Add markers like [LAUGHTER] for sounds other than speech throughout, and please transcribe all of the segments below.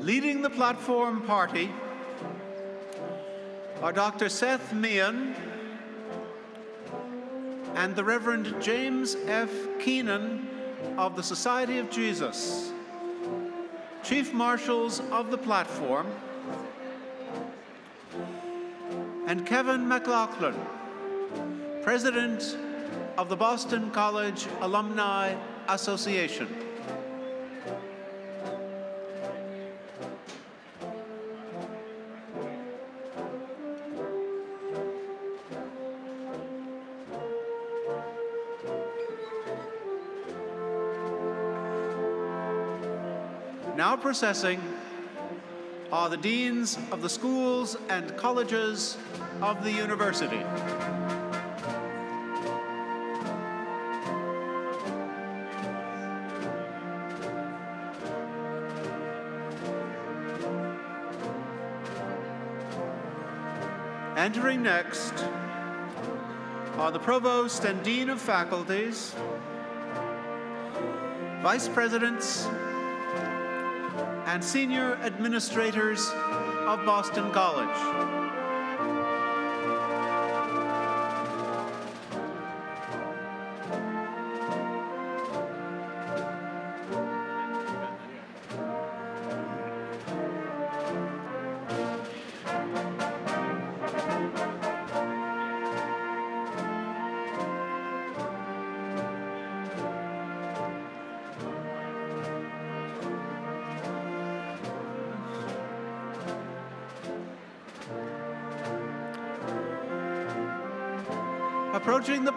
Leading the platform party are Dr. Seth Meehan and the Reverend James F. Keenan of the Society of Jesus, Chief Marshals of the platform, and Kevin McLaughlin, President of the Boston College Alumni Association. Processing are the deans of the schools and colleges of the university. Entering next are the provost and dean of faculties, vice presidents, and senior administrators of Boston College.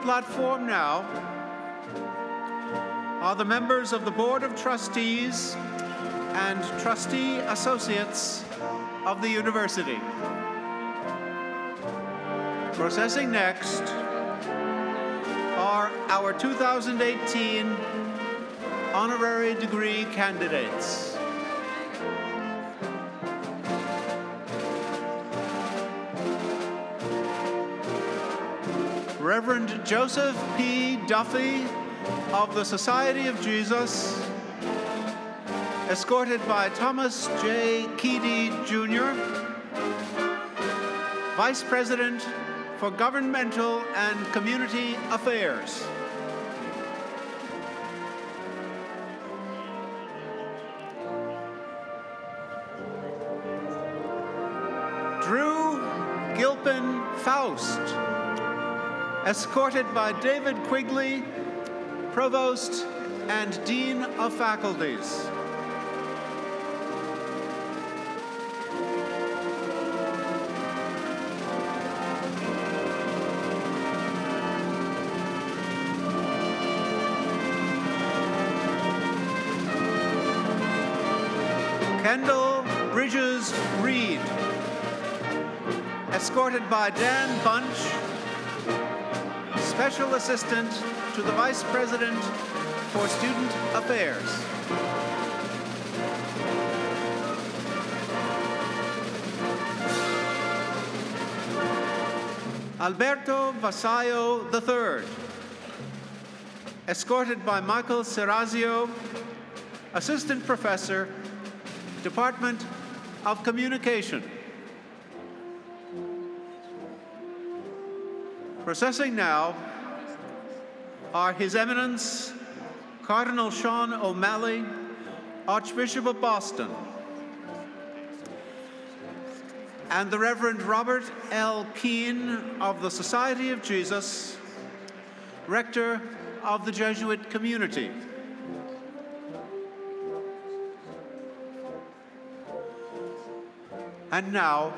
Platform now are the members of the Board of Trustees and Trustee Associates of the University. Processing next are our 2018 honorary degree candidates. Joseph P. Duffy of the Society of Jesus, escorted by Thomas J. Keady Jr., Vice President for Governmental and Community Affairs. Drew Gilpin Faust, escorted by David Quigley, Provost and Dean of Faculties. Kendall Bridges Reid, escorted by Dan Bunch, Special Assistant to the Vice President for Student Affairs. Alberto Vasallo III, escorted by Michael Serazio, Assistant Professor, Department of Communication. Processing now are His Eminence Cardinal Sean O'Malley, Archbishop of Boston, and the Reverend Robert L. Keane of the Society of Jesus, Rector of the Jesuit Community. And now,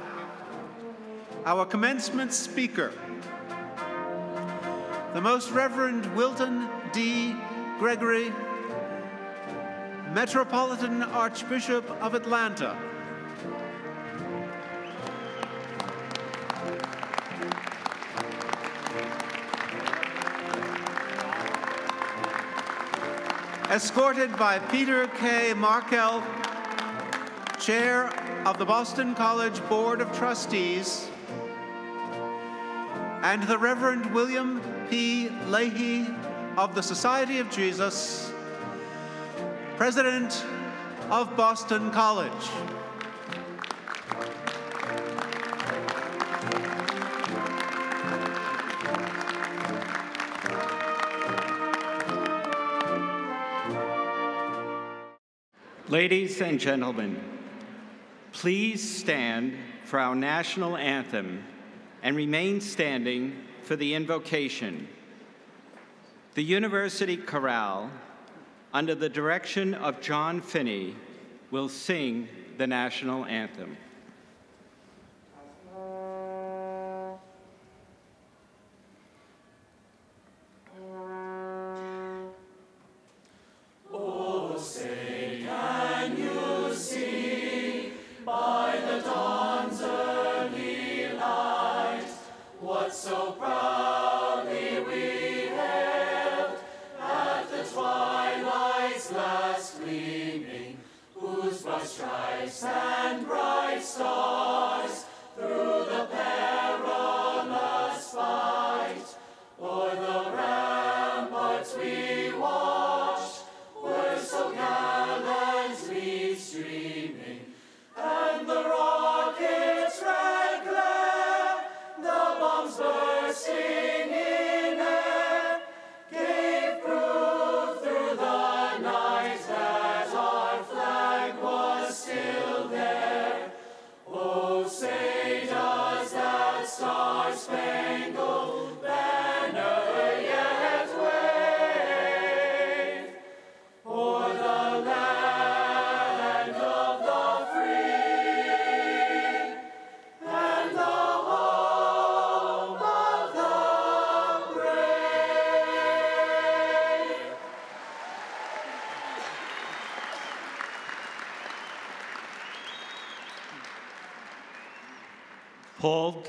our commencement speaker, the Most Reverend Wilton D. Gregory, Metropolitan Archbishop of Atlanta. Escorted by Peter K. Markell, Chair of the Boston College Board of Trustees, and the Reverend William P. Leahy of the Society of Jesus, President of Boston College. Ladies and gentlemen, please stand for our national anthem and remain standing for the invocation. The University Chorale, under the direction of John Finney, will sing the national anthem.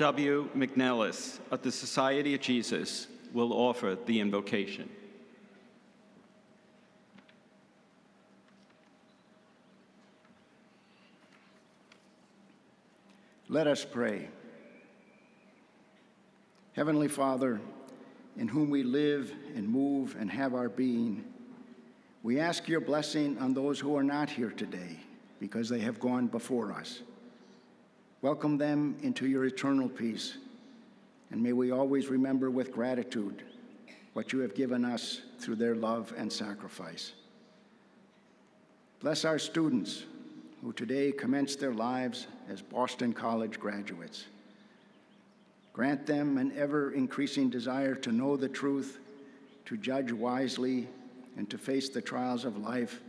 W. McNellis of the Society of Jesus will offer the invocation. Let us pray. Heavenly Father, in whom we live and move and have our being, we ask your blessing on those who are not here today because they have gone before us. Welcome them into your eternal peace, and may we always remember with gratitude what you have given us through their love and sacrifice. Bless our students who today commence their lives as Boston College graduates. Grant them an ever increasing desire to know the truth, to judge wisely, and to face the trials of life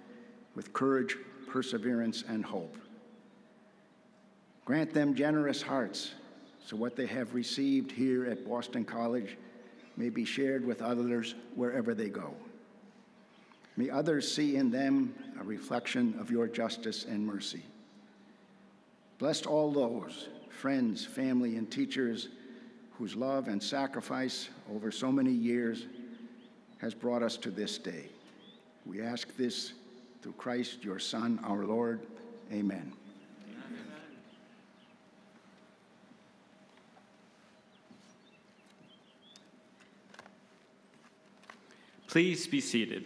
with courage, perseverance, and hope. Grant them generous hearts so what they have received here at Boston College may be shared with others wherever they go. May others see in them a reflection of your justice and mercy. Bless all those, friends, family, and teachers whose love and sacrifice over so many years has brought us to this day. We ask this through Christ, your Son, our Lord. Amen. Please be seated.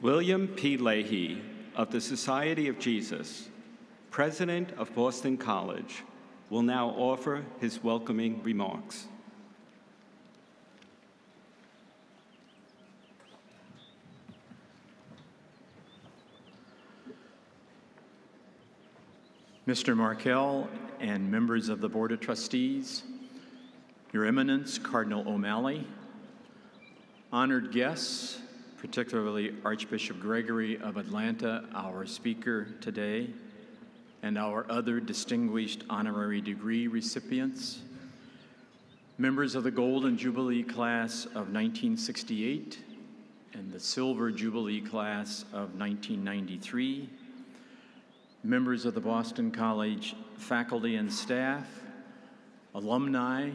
William P. Leahy of the Society of Jesus, President of Boston College, will now offer his welcoming remarks. Mr. Markell and members of the Board of Trustees, Your Eminence, Cardinal O'Malley, honored guests, particularly Archbishop Gregory of Atlanta, our speaker today, and our other distinguished honorary degree recipients, members of the Golden Jubilee class of 1968 and the Silver Jubilee class of 1993, members of the Boston College faculty and staff, alumni,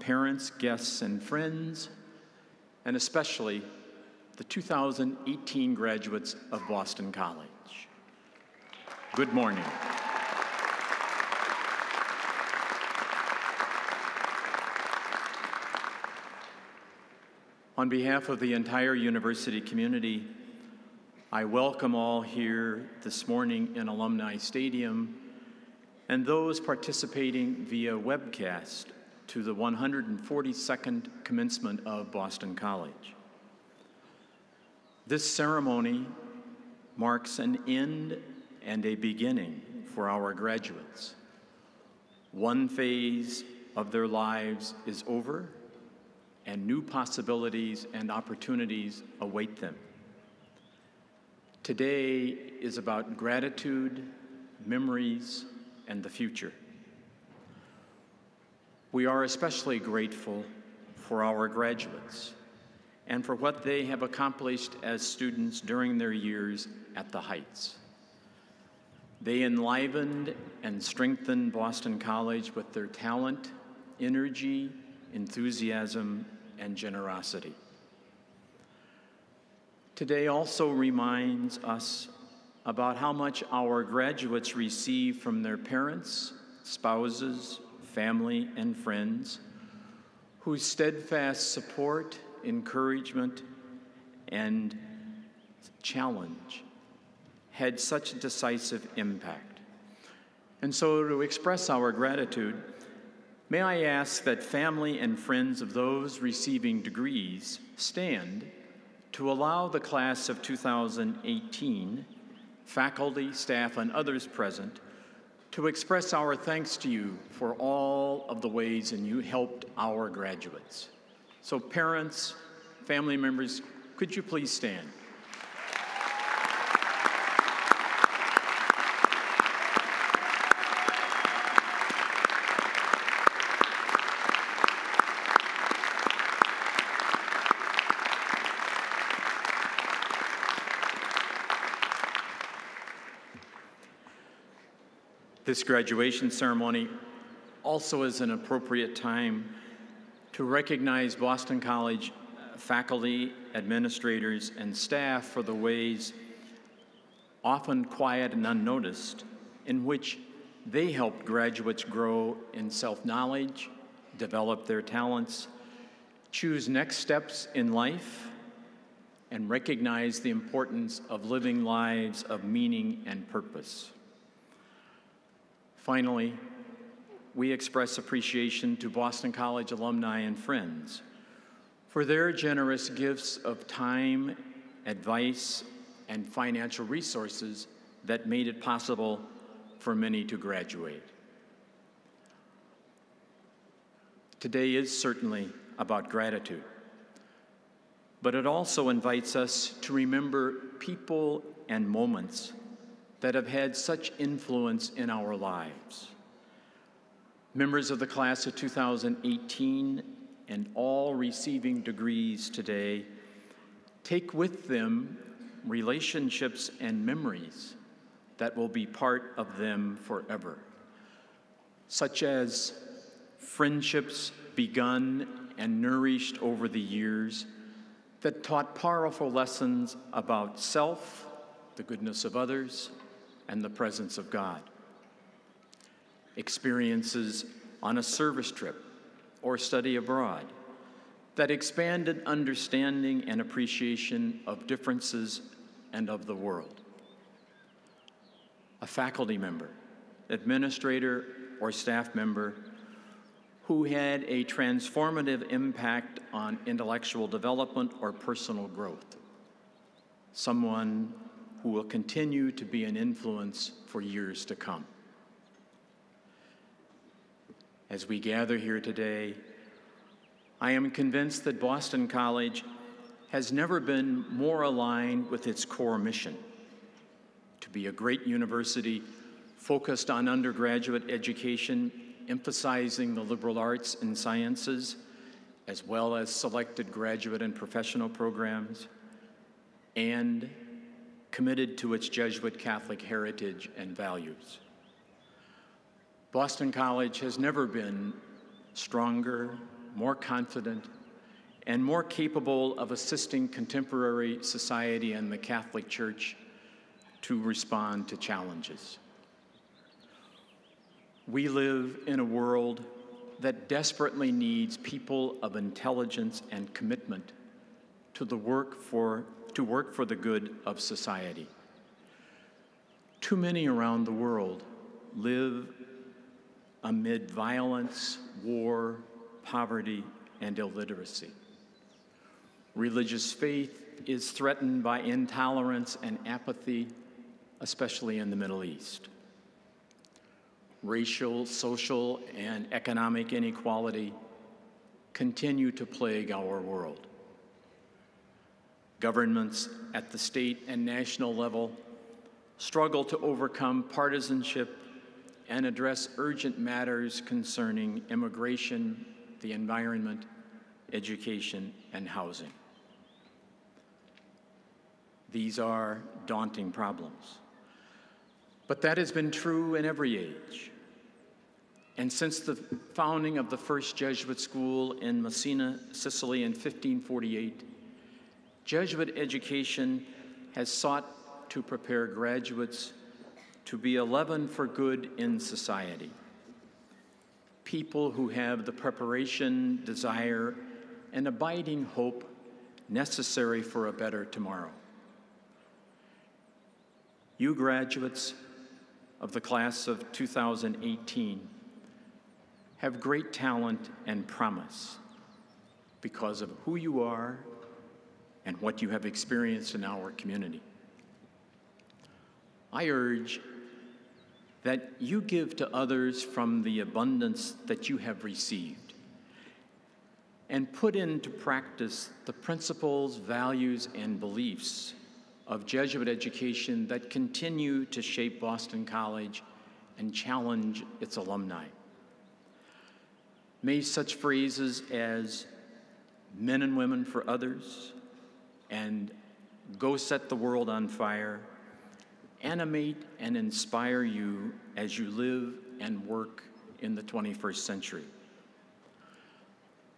parents, guests, and friends, and especially the 2018 graduates of Boston College. Good morning. On behalf of the entire university community, I welcome all here this morning in Alumni Stadium and those participating via webcast to the 142nd commencement of Boston College. This ceremony marks an end and a beginning for our graduates. One phase of their lives is over, and new possibilities and opportunities await them. Today is about gratitude, memories, and the future. We are especially grateful for our graduates and for what they have accomplished as students during their years at the Heights. They enlivened and strengthened Boston College with their talent, energy, enthusiasm, and generosity. Today also reminds us about how much our graduates receive from their parents, spouses, family, and friends, whose steadfast support, encouragement, and challenge had such a decisive impact. And so, to express our gratitude, may I ask that family and friends of those receiving degrees stand to allow the class of 2018, faculty, staff, and others present, to express our thanks to you for all of the ways in you helped our graduates. So, parents, family members, could you please stand? This graduation ceremony also is an appropriate time to recognize Boston College faculty, administrators, and staff for the ways, often quiet and unnoticed, in which they helped graduates grow in self knowledge, develop their talents, choose next steps in life, and recognize the importance of living lives of meaning and purpose. Finally, we express appreciation to Boston College alumni and friends for their generous gifts of time, advice, and financial resources that made it possible for many to graduate. Today is certainly about gratitude, but it also invites us to remember people and moments that have had such influence in our lives. Members of the class of 2018 and all receiving degrees today take with them relationships and memories that will be part of them forever, such as friendships begun and nourished over the years that taught powerful lessons about self, the goodness of others, and the presence of God. Experiences on a service trip or study abroad that expanded understanding and appreciation of differences and of the world. A faculty member, administrator, or staff member who had a transformative impact on intellectual development or personal growth. Someone who will continue to be an influence for years to come. As we gather here today, I am convinced that Boston College has never been more aligned with its core mission to be a great university focused on undergraduate education, emphasizing the liberal arts and sciences, as well as selected graduate and professional programs, and committed to its Jesuit Catholic heritage and values. Boston College has never been stronger, more confident, and more capable of assisting contemporary society and the Catholic Church to respond to challenges. We live in a world that desperately needs people of intelligence and commitment to, the work for, to work for the good of society. Too many around the world live amid violence, war, poverty, and illiteracy. Religious faith is threatened by intolerance and apathy, especially in the Middle East. Racial, social, and economic inequality continue to plague our world. Governments at the state and national level struggle to overcome partisanship and address urgent matters concerning immigration, the environment, education, and housing. These are daunting problems. But that has been true in every age. And since the founding of the first Jesuit school in Messina, Sicily in 1548, Jesuit education has sought to prepare graduates to be a leaven for good in society. People who have the preparation, desire, and abiding hope necessary for a better tomorrow. You graduates of the class of 2018 have great talent and promise because of who you are and what you have experienced in our community. I urge that you give to others from the abundance that you have received and put into practice the principles, values, and beliefs of Jesuit education that continue to shape Boston College and challenge its alumni. May such phrases as men and women for others and go set the world on fire animate and inspire you as you live and work in the 21st century.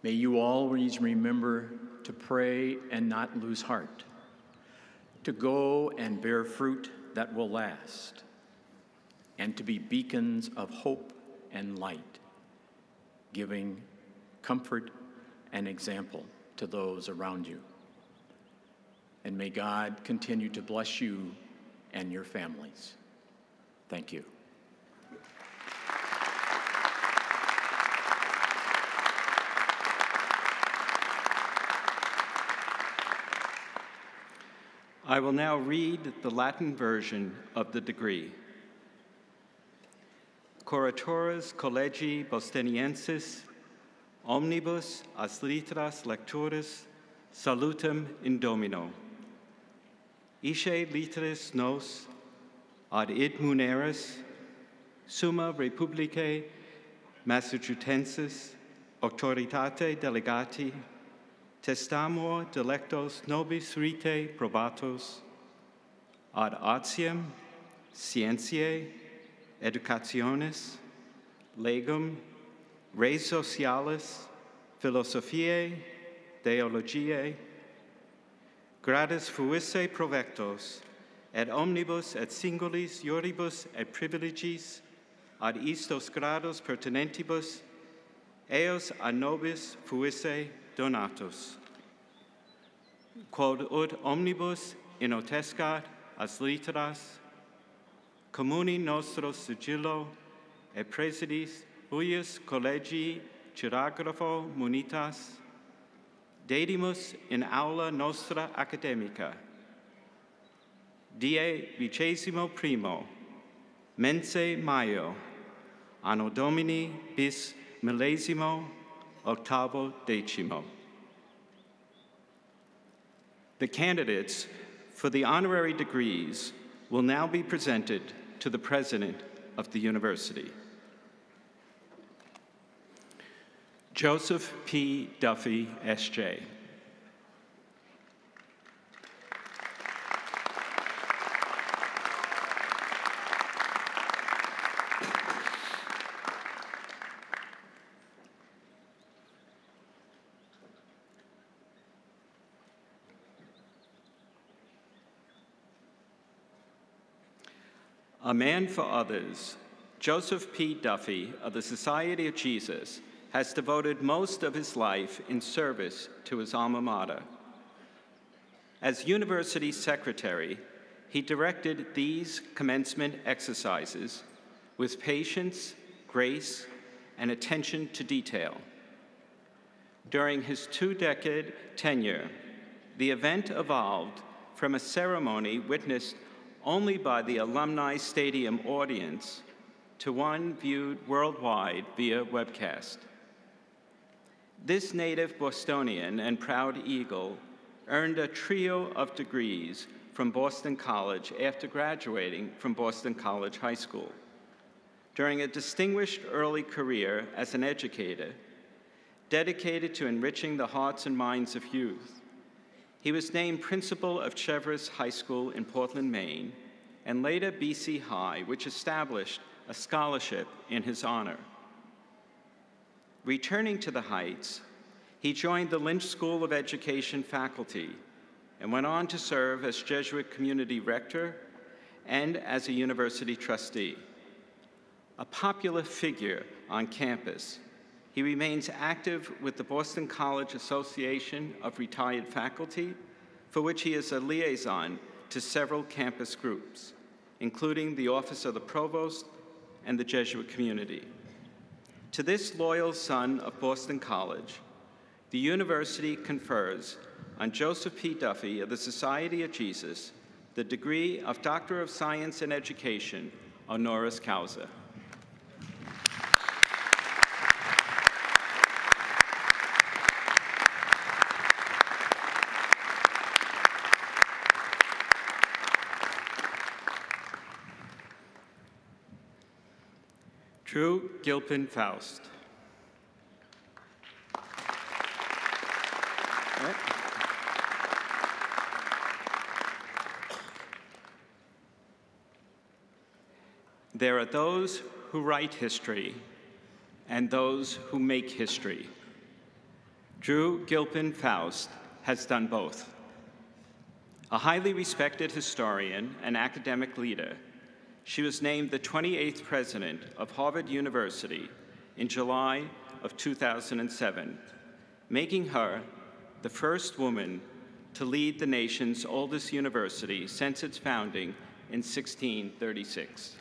May you always remember to pray and not lose heart, to go and bear fruit that will last, and to be beacons of hope and light, giving comfort and example to those around you. And may God continue to bless you and your families. Thank you. I will now read the Latin version of the degree. Curatores Collegi Bostoniensis, omnibus as litteras lecturas, salutem in domino. Ishe litteris nos ad id muneris, summa republicae Massachusettensis, auctoritate delegati, testamur delectos nobis rite probatos, ad artium, scientiae, educationis, legum, res socialis, philosophiae, theologiae, gradus fuisse provectos, et omnibus et singulis iuribus et privilegis ad istos grados pertinentibus, eos a nobis fuisse donatus. Quod ut omnibus inotescat as litteras, communi nostros sigillo et presidis huius collegi chiragrapho munitas, dedimus in aula nostra academica. Die vicesimo primo, mense maio, anno domini bis millesimo octavo decimo. The candidates for the honorary degrees will now be presented to the president of the university. Joseph P. Duffy, S.J. A man for others, Joseph P. Duffy of the Society of Jesus has devoted most of his life in service to his alma mater. As university secretary, he directed these commencement exercises with patience, grace, and attention to detail. During his two decade tenure, the event evolved from a ceremony witnessed only by the Alumni Stadium audience to one viewed worldwide via webcast. This native Bostonian and proud Eagle earned a trio of degrees from Boston College after graduating from Boston College High School. During a distinguished early career as an educator, dedicated to enriching the hearts and minds of youth, he was named principal of Cheverus High School in Portland, Maine, and later BC High, which established a scholarship in his honor. Returning to the Heights, he joined the Lynch School of Education faculty and went on to serve as Jesuit community rector and as a university trustee. A popular figure on campus, he remains active with the Boston College Association of Retired Faculty, for which he is a liaison to several campus groups, including the Office of the Provost and the Jesuit community. To this loyal son of Boston College, the university confers on Joseph P. Duffy of the Society of Jesus the degree of Doctor of Science in Education, honoris causa. Drew Gilpin Faust. There are those who write history and those who make history. Drew Gilpin Faust has done both. A highly respected historian and academic leader, she was named the 28th president of Harvard University in July of 2007, making her the first woman to lead the nation's oldest university since its founding in 1636.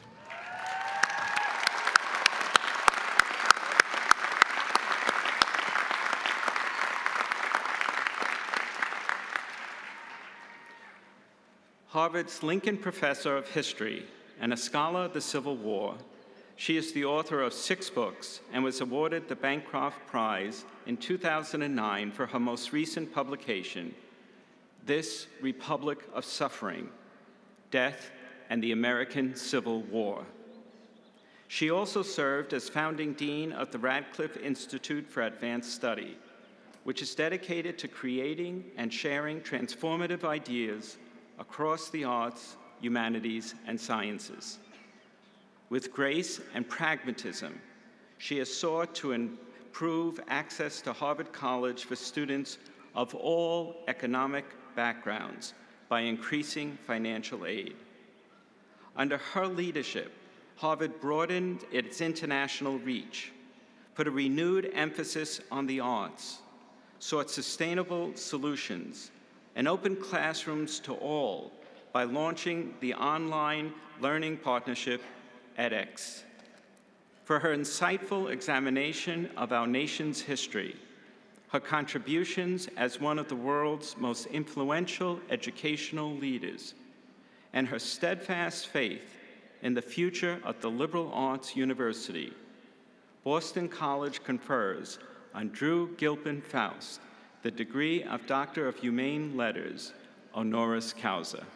Harvard's Lincoln Professor of History and a scholar of the Civil War, she is the author of six books and was awarded the Bancroft Prize in 2009 for her most recent publication, This Republic of Suffering Death and the American Civil War. She also served as founding dean of the Radcliffe Institute for Advanced Study, which is dedicated to creating and sharing transformative ideas across the arts, humanities, and sciences. With grace and pragmatism, she has sought to improve access to Harvard College for students of all economic backgrounds by increasing financial aid. Under her leadership, Harvard broadened its international reach, put a renewed emphasis on the arts, sought sustainable solutions, and opened classrooms to all by launching the online learning partnership edX. For her insightful examination of our nation's history, her contributions as one of the world's most influential educational leaders, and her steadfast faith in the future of the liberal arts university, Boston College confers on Drew Gilpin Faust the degree of Doctor of Humane Letters, honoris causa.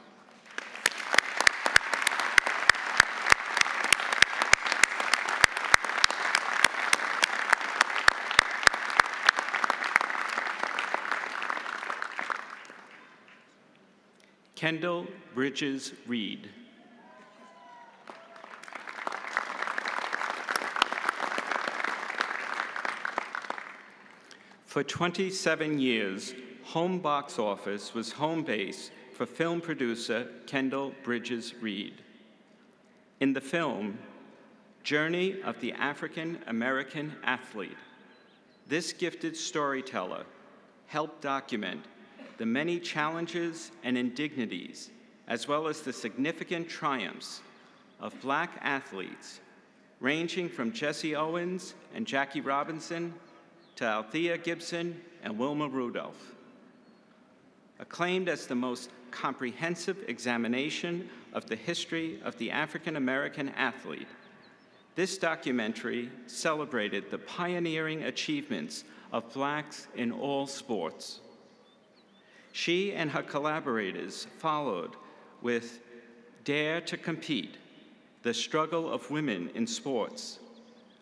Kendall Bridges Reid. For 27 years, Home Box Office was home base for film producer Kendall Bridges Reid. In the film, Journey of the African American Athlete, this gifted storyteller helped document the many challenges and indignities, as well as the significant triumphs of black athletes, ranging from Jesse Owens and Jackie Robinson to Althea Gibson and Wilma Rudolph. Acclaimed as the most comprehensive examination of the history of the African American athlete, this documentary celebrated the pioneering achievements of blacks in all sports. She and her collaborators followed with Dare to Compete, the struggle of women in sports,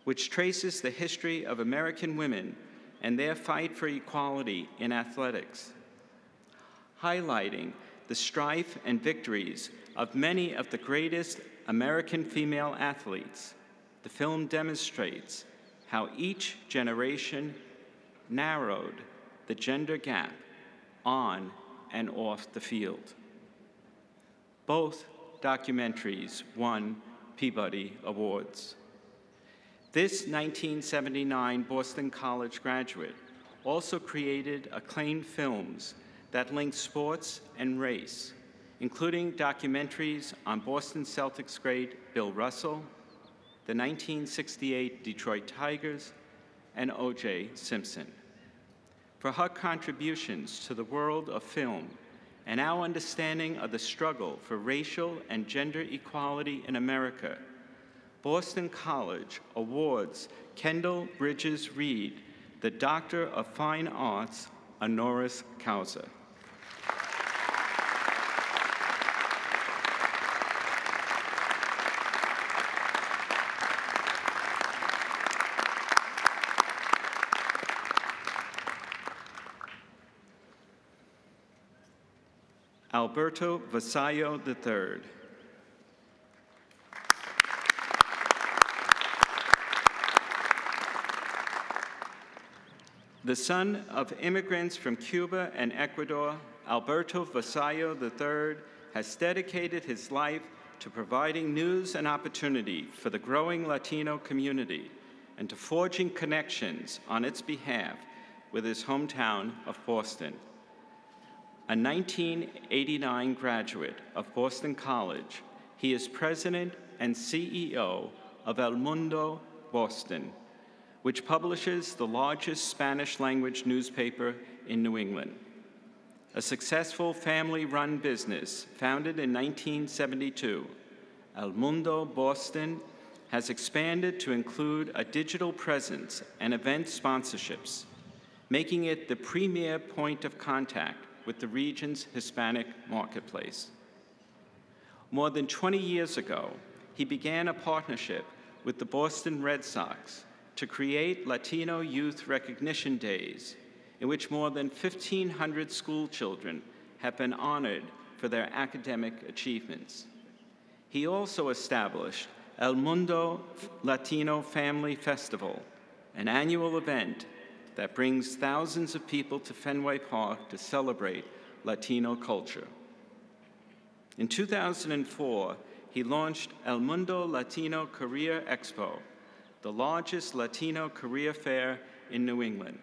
which traces the history of American women and their fight for equality in athletics, highlighting the strife and victories of many of the greatest American female athletes. The film demonstrates how each generation narrowed the gender gap on and off the field. Both documentaries won Peabody Awards. This 1979 Boston College graduate also created acclaimed films that link sports and race, including documentaries on Boston Celtics great Bill Russell, the 1968 Detroit Tigers, and O.J. Simpson. For her contributions to the world of film and our understanding of the struggle for racial and gender equality in America, Boston College awards Kendall Bridges Reid the Doctor of Fine Arts honoris causa. Alberto Vasallo III. The son of immigrants from Cuba and Ecuador, Alberto Vasallo III has dedicated his life to providing news and opportunity for the growing Latino community and to forging connections on its behalf with his hometown of Boston. A 1989 graduate of Boston College, he is president and CEO of El Mundo Boston, which publishes the largest Spanish language newspaper in New England. A successful family run business founded in 1972, El Mundo Boston has expanded to include a digital presence and event sponsorships, making it the premier point of contact with the region's Hispanic marketplace. More than 20 years ago, he began a partnership with the Boston Red Sox to create Latino Youth Recognition Days, in which more than 1,500 school children have been honored for their academic achievements. He also established El Mundo Latino Family Festival, an annual event that brings thousands of people to Fenway Park to celebrate Latino culture. In 2004, he launched El Mundo Latino Career Expo, the largest Latino career fair in New England.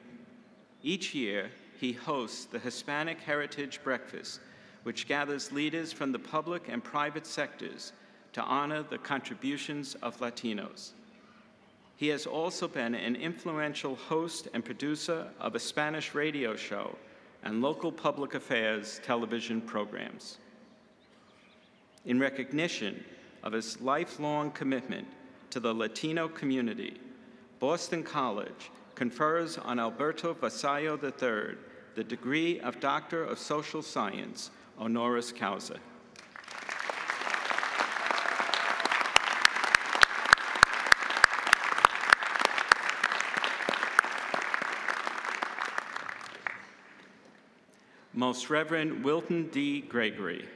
Each year, he hosts the Hispanic Heritage Breakfast, which gathers leaders from the public and private sectors to honor the contributions of Latinos. He has also been an influential host and producer of a Spanish radio show and local public affairs television programs. In recognition of his lifelong commitment to the Latino community, Boston College confers on Alberto Vasallo III the degree of Doctor of Social Science, honoris causa. Most Reverend Wilton D. Gregory.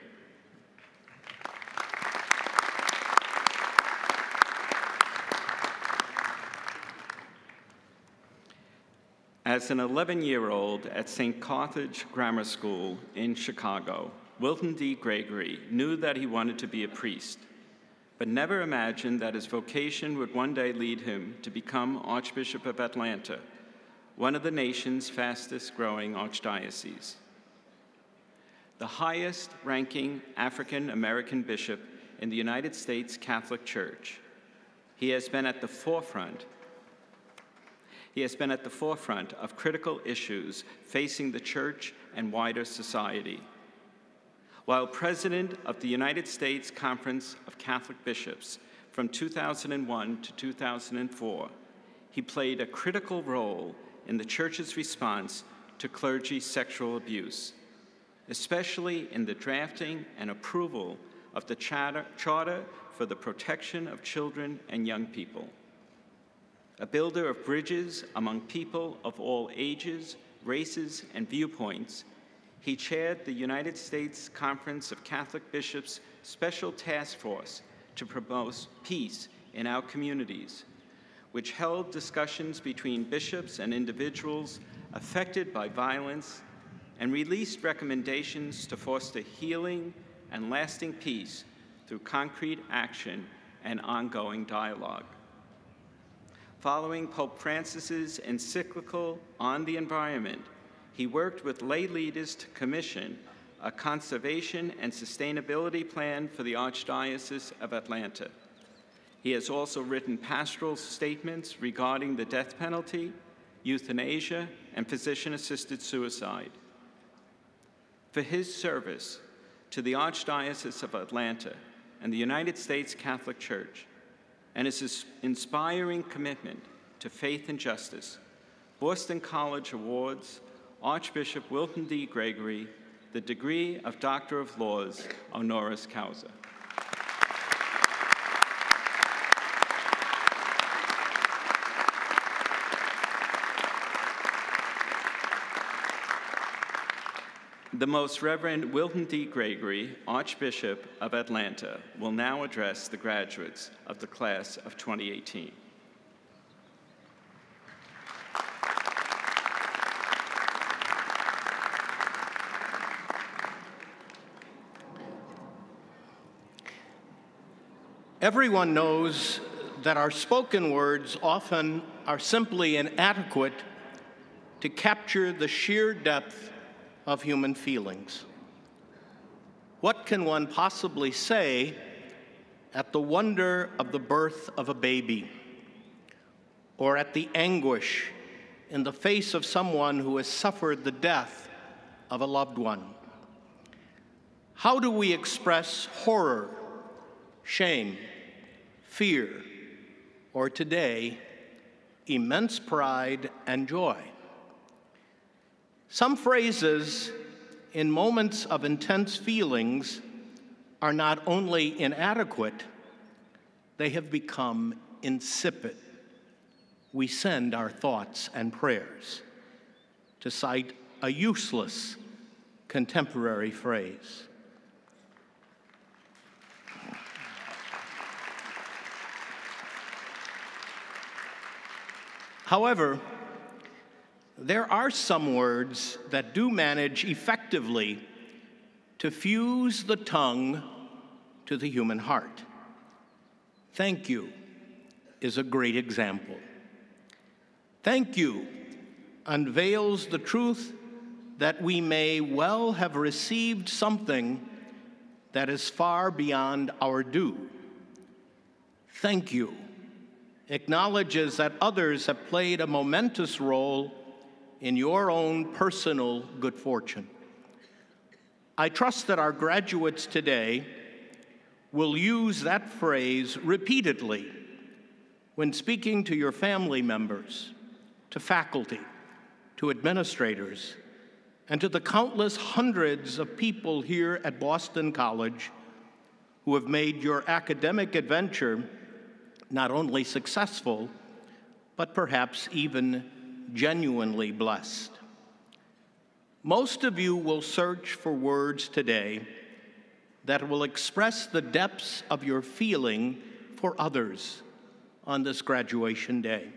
As an 11 year old at St. Carthage Grammar School in Chicago, Wilton D. Gregory knew that he wanted to be a priest, but never imagined that his vocation would one day lead him to become Archbishop of Atlanta, one of the nation's fastest growing archdioceses. The highest ranking African American bishop in the United States Catholic Church. He has been at the forefront. He has been at the forefront of critical issues facing the church and wider society. While president of the United States Conference of Catholic Bishops from 2001 to 2004, he played a critical role in the church's response to clergy sexual abuse, especially in the drafting and approval of the Charter, Charter for the Protection of Children and Young People. A builder of bridges among people of all ages, races, and viewpoints, he chaired the United States Conference of Catholic Bishops Special Task Force to promote peace in our communities, which held discussions between bishops and individuals affected by violence and released recommendations to foster healing and lasting peace through concrete action and ongoing dialogue. Following Pope Francis's encyclical on the environment, he worked with lay leaders to commission a conservation and sustainability plan for the Archdiocese of Atlanta. He has also written pastoral statements regarding the death penalty, euthanasia, and physician assisted suicide. For his service to the Archdiocese of Atlanta and the United States Catholic Church, and his inspiring commitment to faith and justice, Boston College awards Archbishop Wilton D. Gregory the degree of Doctor of Laws honoris causa. The Most Reverend Wilton D. Gregory, Archbishop of Atlanta, will now address the graduates of the class of 2018. Everyone knows that our spoken words often are simply inadequate to capture the sheer depth of human feelings. What can one possibly say at the wonder of the birth of a baby, or at the anguish in the face of someone who has suffered the death of a loved one? How do we express horror, shame, fear, or today, immense pride and joy? Some phrases in moments of intense feelings are not only inadequate, they have become insipid. We send our thoughts and prayers, to cite a useless contemporary phrase. However, there are some words that do manage effectively to fuse the tongue to the human heart. Thank you is a great example. Thank you unveils the truth that we may well have received something that is far beyond our due. Thank you acknowledges that others have played a momentous role in your own personal good fortune. I trust that our graduates today will use that phrase repeatedly when speaking to your family members, to faculty, to administrators, and to the countless hundreds of people here at Boston College who have made your academic adventure not only successful, but perhaps even genuinely blessed. Most of you will search for words today that will express the depths of your feeling for others on this graduation day.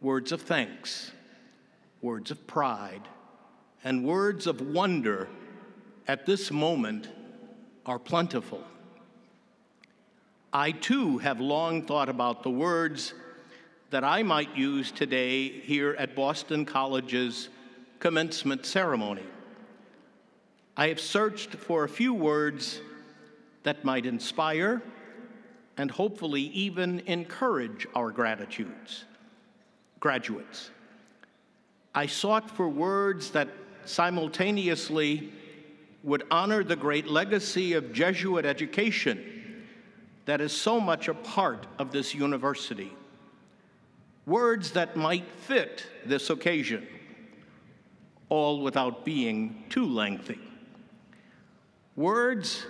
Words of thanks, words of pride, and words of wonder at this moment are plentiful. I too have long thought about the words that I might use today here at Boston College's commencement ceremony. I have searched for a few words that might inspire and hopefully even encourage our gratitudes, graduates. I sought for words that simultaneously would honor the great legacy of Jesuit education that is so much a part of this university. Words that might fit this occasion, all without being too lengthy. Words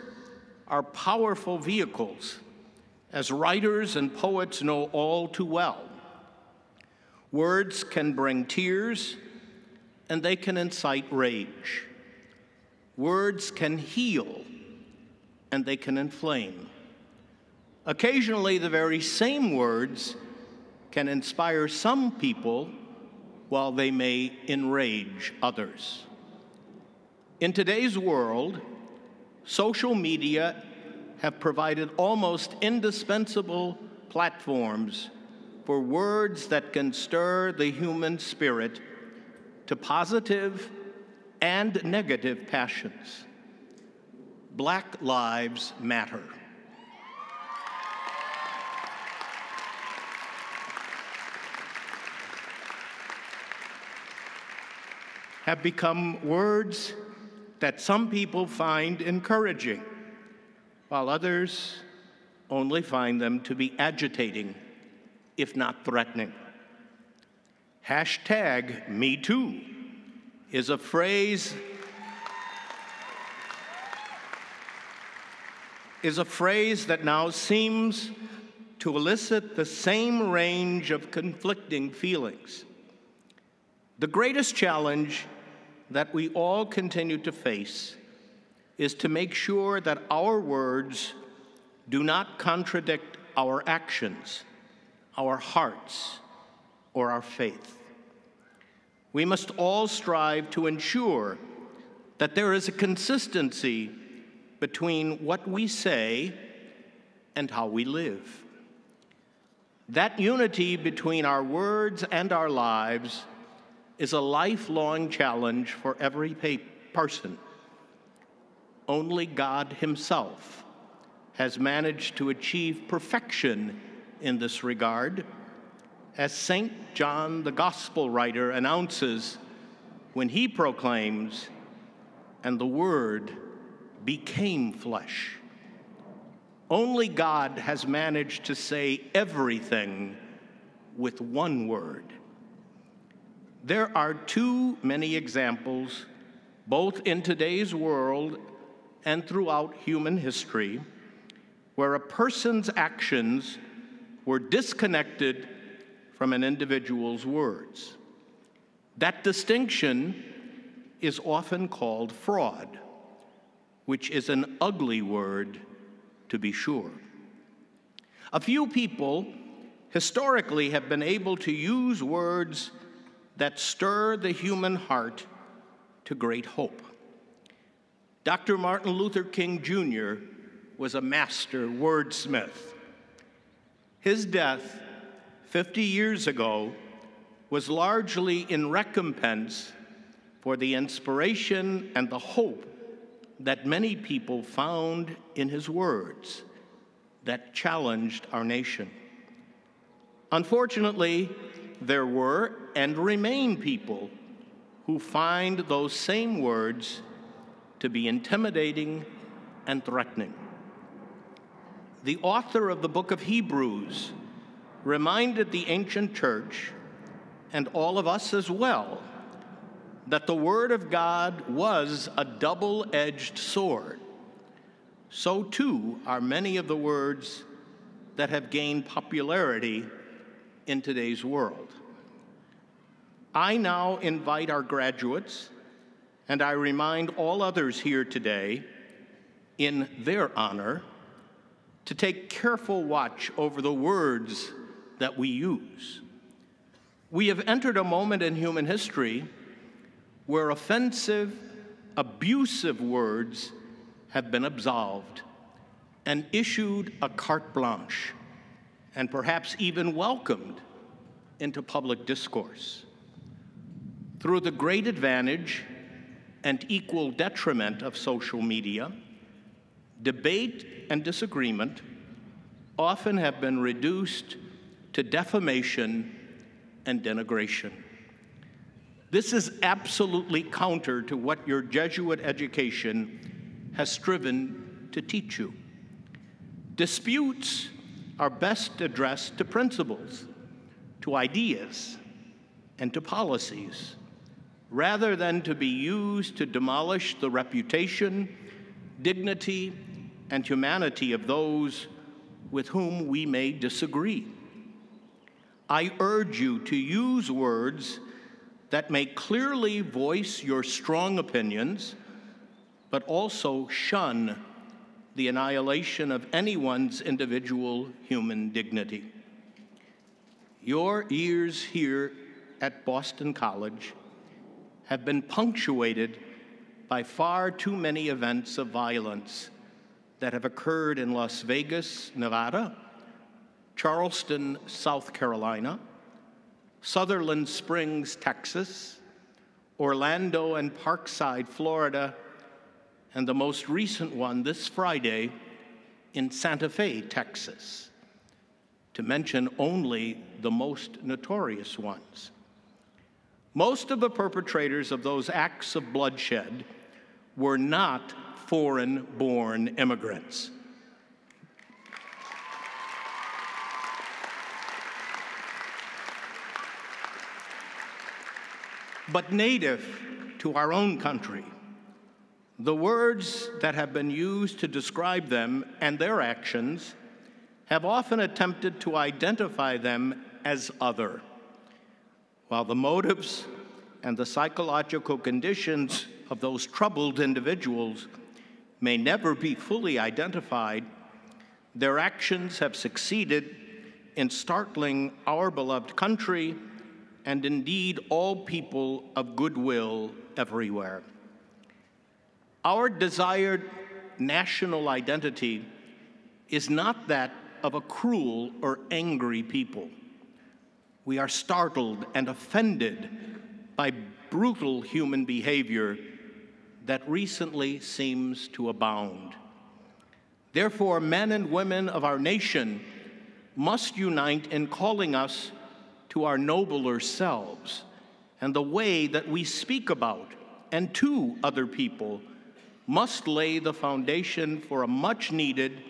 are powerful vehicles, as writers and poets know all too well. Words can bring tears and they can incite rage. Words can heal and they can inflame. Occasionally, the very same words can inspire some people while they may enrage others. In today's world, social media have provided almost indispensable platforms for words that can stir the human spirit to positive and negative passions. Black Lives Matter. Have become words that some people find encouraging, while others only find them to be agitating, if not threatening. Hashtag Me Too is a phrase is a phrase that now seems to elicit the same range of conflicting feelings. The greatest challenge that we all continue to face is to make sure that our words do not contradict our actions, our hearts, or our faith. We must all strive to ensure that there is a consistency between what we say and how we live. That unity between our words and our lives is a lifelong challenge for every person. Only God Himself has managed to achieve perfection in this regard, as St. John the Gospel writer announces when he proclaims, and the Word became flesh. Only God has managed to say everything with one word. There are too many examples, both in today's world and throughout human history, where a person's actions were disconnected from an individual's words. That distinction is often called fraud, which is an ugly word to be sure. A few people historically have been able to use words that stir the human heart to great hope. Dr. Martin Luther King Jr. was a master wordsmith. His death 50 years ago was largely in recompense for the inspiration and the hope that many people found in his words that challenged our nation. Unfortunately, there were and remain people who find those same words to be intimidating and threatening. The author of the book of Hebrews reminded the ancient church and all of us as well that the Word of God was a double edged sword. So too are many of the words that have gained popularity in today's world. I now invite our graduates, and I remind all others here today, in their honor, to take careful watch over the words that we use. We have entered a moment in human history where offensive, abusive words have been absolved and issued a carte blanche, and perhaps even welcomed into public discourse through the great advantage and equal detriment of social media, debate and disagreement often have been reduced to defamation and denigration. This is absolutely counter to what your Jesuit education has striven to teach you. Disputes are best addressed to principles, to ideas, and to policies, rather than to be used to demolish the reputation, dignity, and humanity of those with whom we may disagree. I urge you to use words that may clearly voice your strong opinions, but also shun the annihilation of anyone's individual human dignity. Your years here at Boston College have been punctuated by far too many events of violence that have occurred in Las Vegas, Nevada, Charleston, South Carolina, Sutherland Springs, Texas, Orlando and Parkside, Florida, and the most recent one this Friday in Santa Fe, Texas, to mention only the most notorious ones. Most of the perpetrators of those acts of bloodshed were not foreign born immigrants. But native to our own country, the words that have been used to describe them and their actions have often attempted to identify them as other, while the motives and the psychological conditions of those troubled individuals may never be fully identified, their actions have succeeded in startling our beloved country and indeed all people of goodwill everywhere. Our desired national identity is not that of a cruel or angry people. We are startled and offended by brutal human behavior that recently seems to abound. Therefore, men and women of our nation must unite in calling us to our nobler selves and the way that we speak about and to other people must lay the foundation for a much needed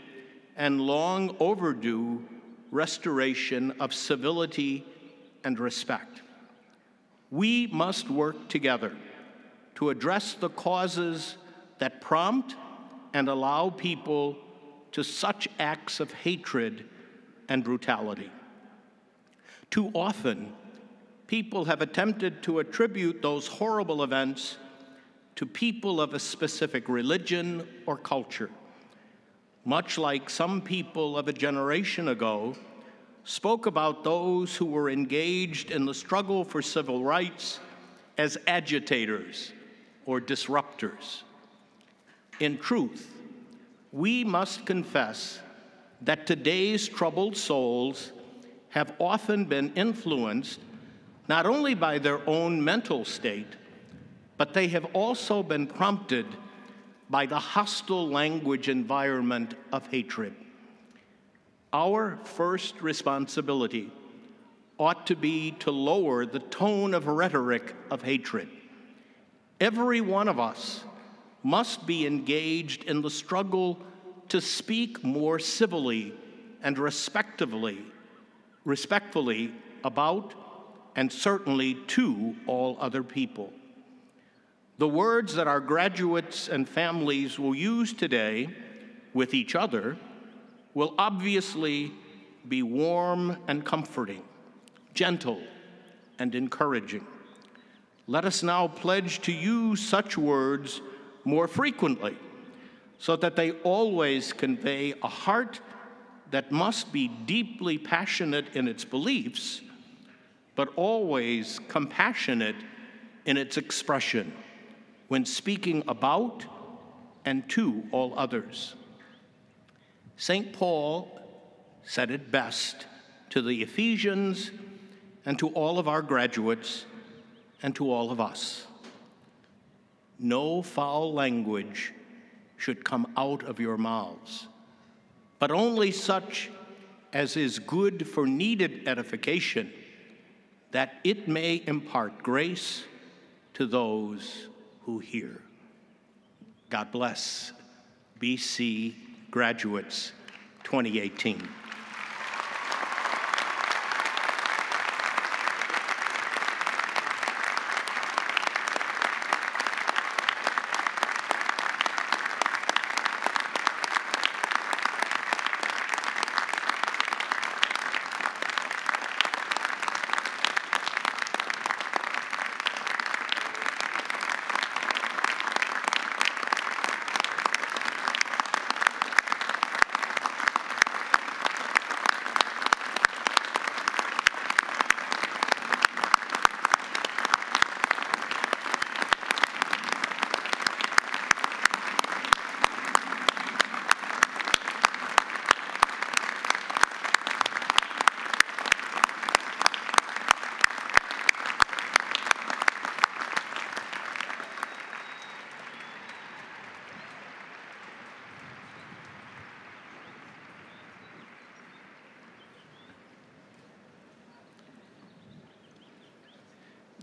and long overdue restoration of civility and respect. We must work together to address the causes that prompt and allow people to such acts of hatred and brutality. Too often, people have attempted to attribute those horrible events to people of a specific religion or culture, much like some people of a generation ago spoke about those who were engaged in the struggle for civil rights as agitators or disruptors. In truth, we must confess that today's troubled souls have often been influenced not only by their own mental state, but they have also been prompted by the hostile language environment of hatred. Our first responsibility ought to be to lower the tone of rhetoric of hatred Every one of us must be engaged in the struggle to speak more civilly and respectively, respectfully about and certainly to all other people. The words that our graduates and families will use today with each other will obviously be warm and comforting, gentle and encouraging. Let us now pledge to use such words more frequently so that they always convey a heart that must be deeply passionate in its beliefs, but always compassionate in its expression when speaking about and to all others. St. Paul said it best to the Ephesians and to all of our graduates and to all of us. no foul language should come out of your mouths, but only such as is good for needed edification, that it may impart grace to those who hear. God bless BC graduates 2018.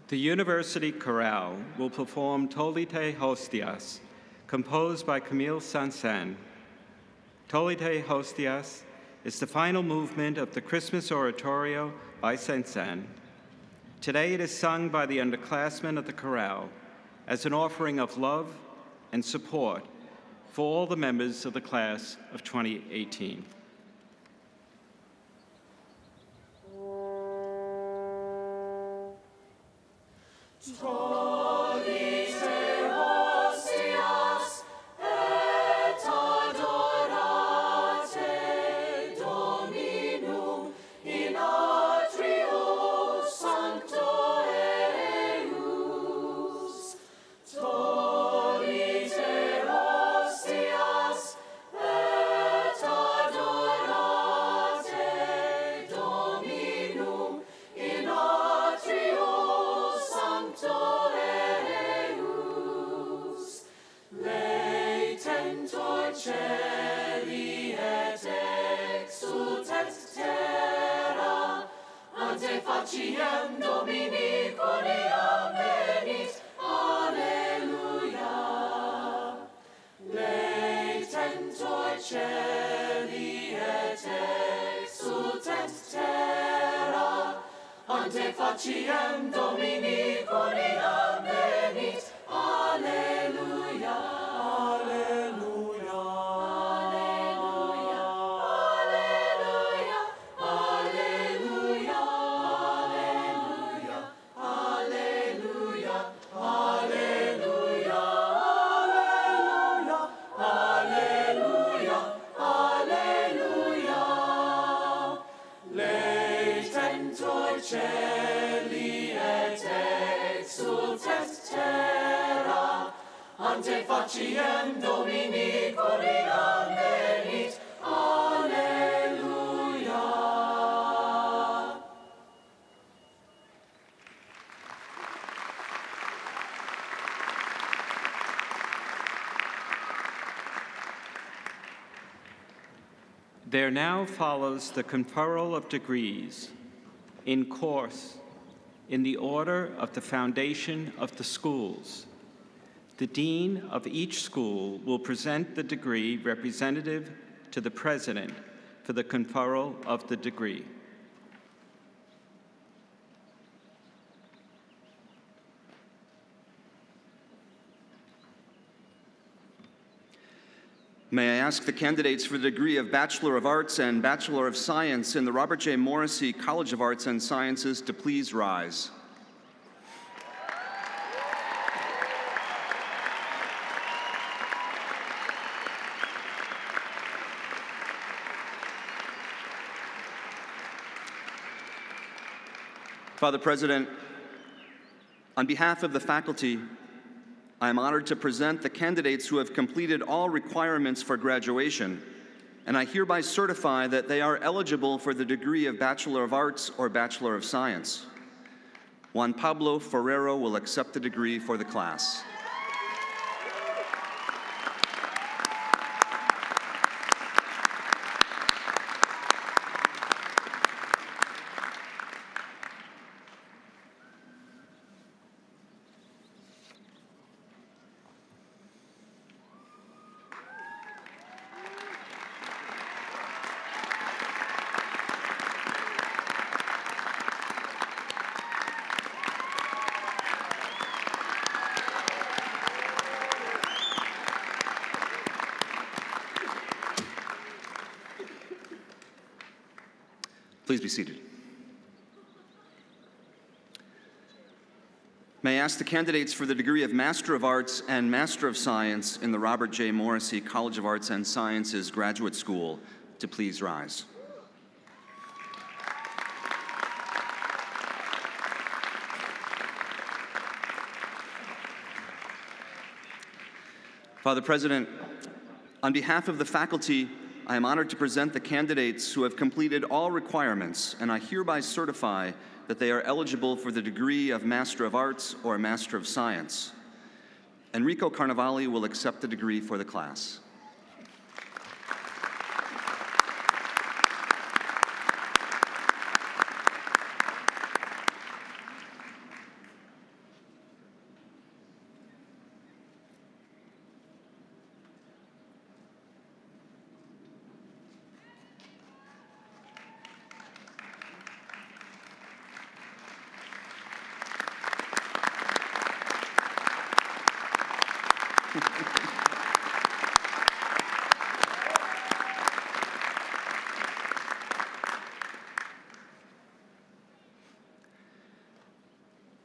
The University Chorale will perform Tollite Hostias, composed by Camille Saint-Saëns. Tollite Hostias is the final movement of the Christmas Oratorio by Saint-Saëns. Today it is sung by the underclassmen of the chorale as an offering of love and support for all the members of the class of 2018. Faciem There now follows the conferral of degrees in course in the order of the foundation of the schools. The dean of each school will present the degree representative to the president for the conferral of the degree. May I ask the candidates for the degree of Bachelor of Arts and Bachelor of Science in the Robert J. Morrissey College of Arts and Sciences to please rise. Father President, on behalf of the faculty, I am honored to present the candidates who have completed all requirements for graduation, and I hereby certify that they are eligible for the degree of Bachelor of Arts or Bachelor of Science. Juan Pablo Ferrero will accept the degree for the class. Please be seated. May I ask the candidates for the degree of Master of Arts and Master of Science in the Robert J. Morrissey College of Arts and Sciences Graduate School to please rise. Father President, on behalf of the faculty, I am honored to present the candidates who have completed all requirements, and I hereby certify that they are eligible for the degree of Master of Arts or Master of Science. Enrico Carnevali will accept the degree for the class.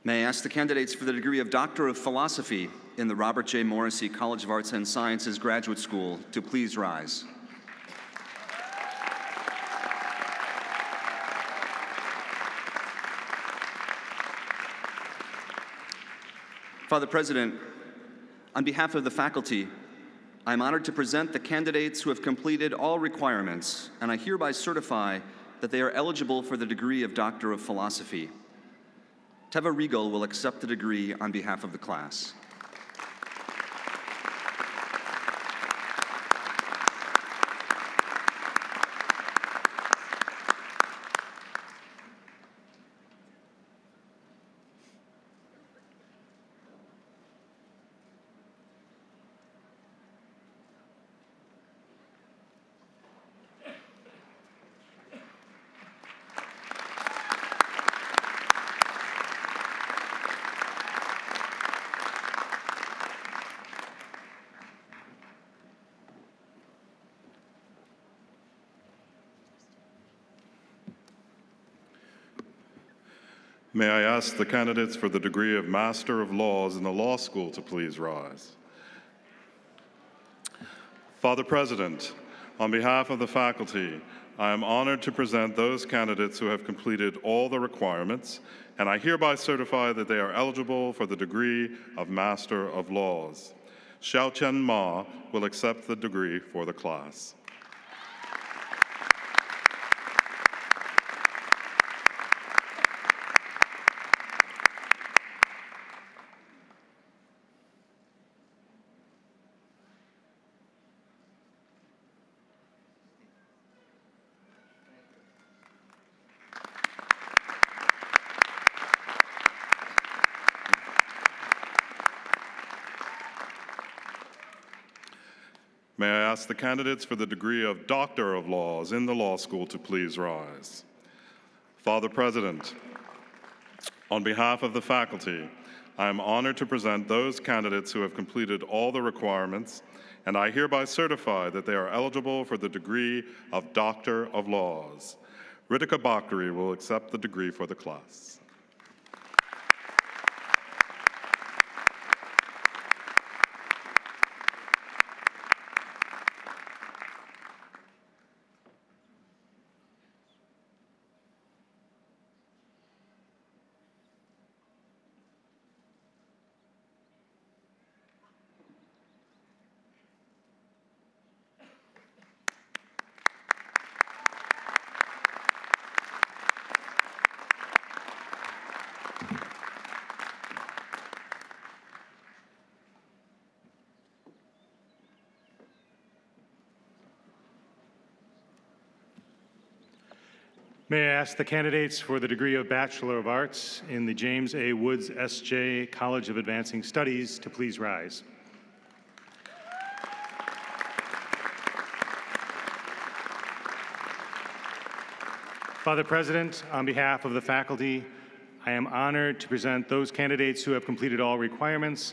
May I ask the candidates for the degree of Doctor of Philosophy in the Robert J. Morrissey College of Arts and Sciences Graduate School to please rise. Father President, on behalf of the faculty, I am honored to present the candidates who have completed all requirements, and I hereby certify that they are eligible for the degree of Doctor of Philosophy. Teva Regal will accept the degree on behalf of the class. May I ask the candidates for the degree of Master of Laws in the Law School to please rise. Father President, on behalf of the faculty, I am honored to present those candidates who have completed all the requirements, and I hereby certify that they are eligible for the degree of Master of Laws. Xiao Chen Ma will accept the degree for the class. Ask the candidates for the degree of Doctor of Laws in the law school to please rise. Father President, on behalf of the faculty, I am honored to present those candidates who have completed all the requirements, and I hereby certify that they are eligible for the degree of Doctor of Laws. Ritika Bakri will accept the degree for the class. May I ask the candidates for the degree of Bachelor of Arts in the James A. Woods S.J. College of Advancing Studies to please rise. Father President, on behalf of the faculty, I am honored to present those candidates who have completed all requirements,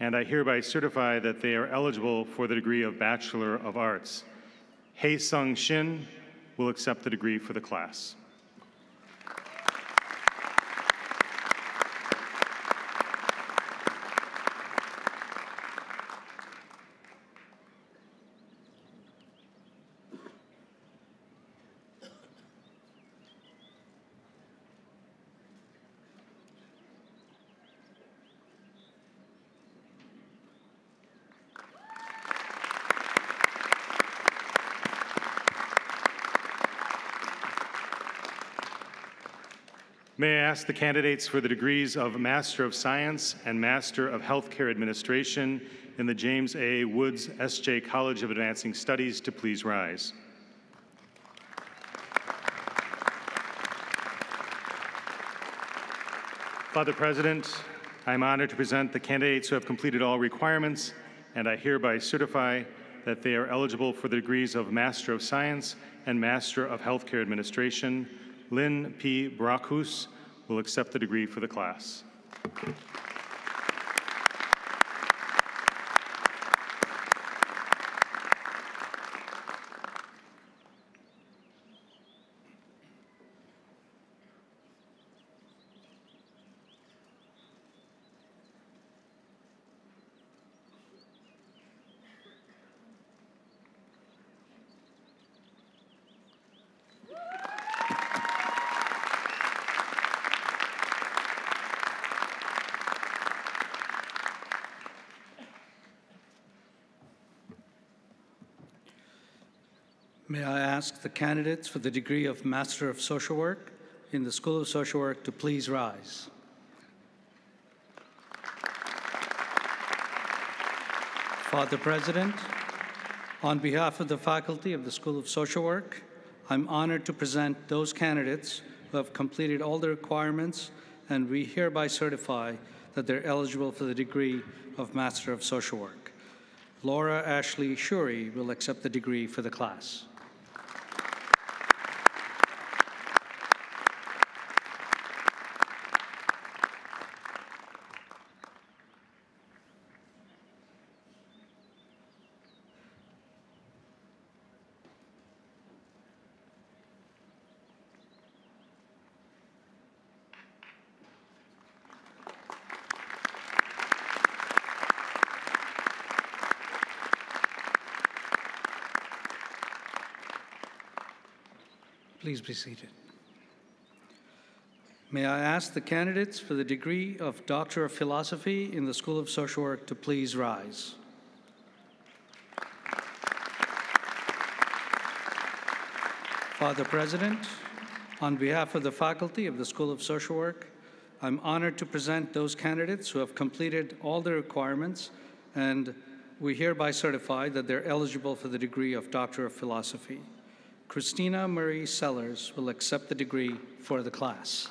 and I hereby certify that they are eligible for the degree of Bachelor of Arts. Hei Sung Shin will accept the degree for the class. The candidates for the degrees of Master of Science and Master of Healthcare Administration in the James A. Woods S.J. College of Advancing Studies to please rise. Father President, I am honored to present the candidates who have completed all requirements, and I hereby certify that they are eligible for the degrees of Master of Science and Master of Healthcare Administration. Lynn P. Brockhus will accept the degree for the class. May I ask the candidates for the degree of Master of Social Work in the School of Social Work to please rise. Father President, on behalf of the faculty of the School of Social Work, I'm honored to present those candidates who have completed all the requirements, and we hereby certify that they're eligible for the degree of Master of Social Work. Laura Ashley Shuri will accept the degree for the class. Please be seated. May I ask the candidates for the degree of Doctor of Philosophy in the School of Social Work to please rise. Father President, on behalf of the faculty of the School of Social Work, I'm honored to present those candidates who have completed all the requirements, and we hereby certify that they're eligible for the degree of Doctor of Philosophy. Christina Marie Sellers will accept the degree for the class.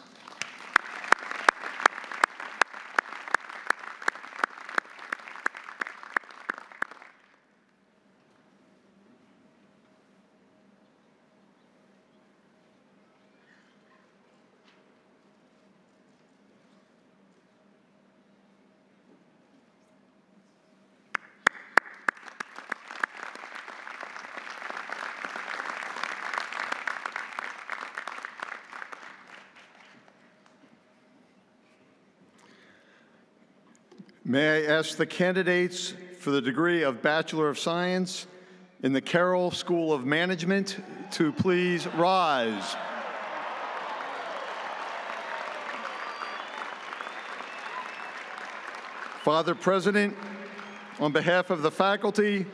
May I ask the candidates for the degree of Bachelor of Science in the Carroll School of Management to please rise. Father President, on behalf of the faculty,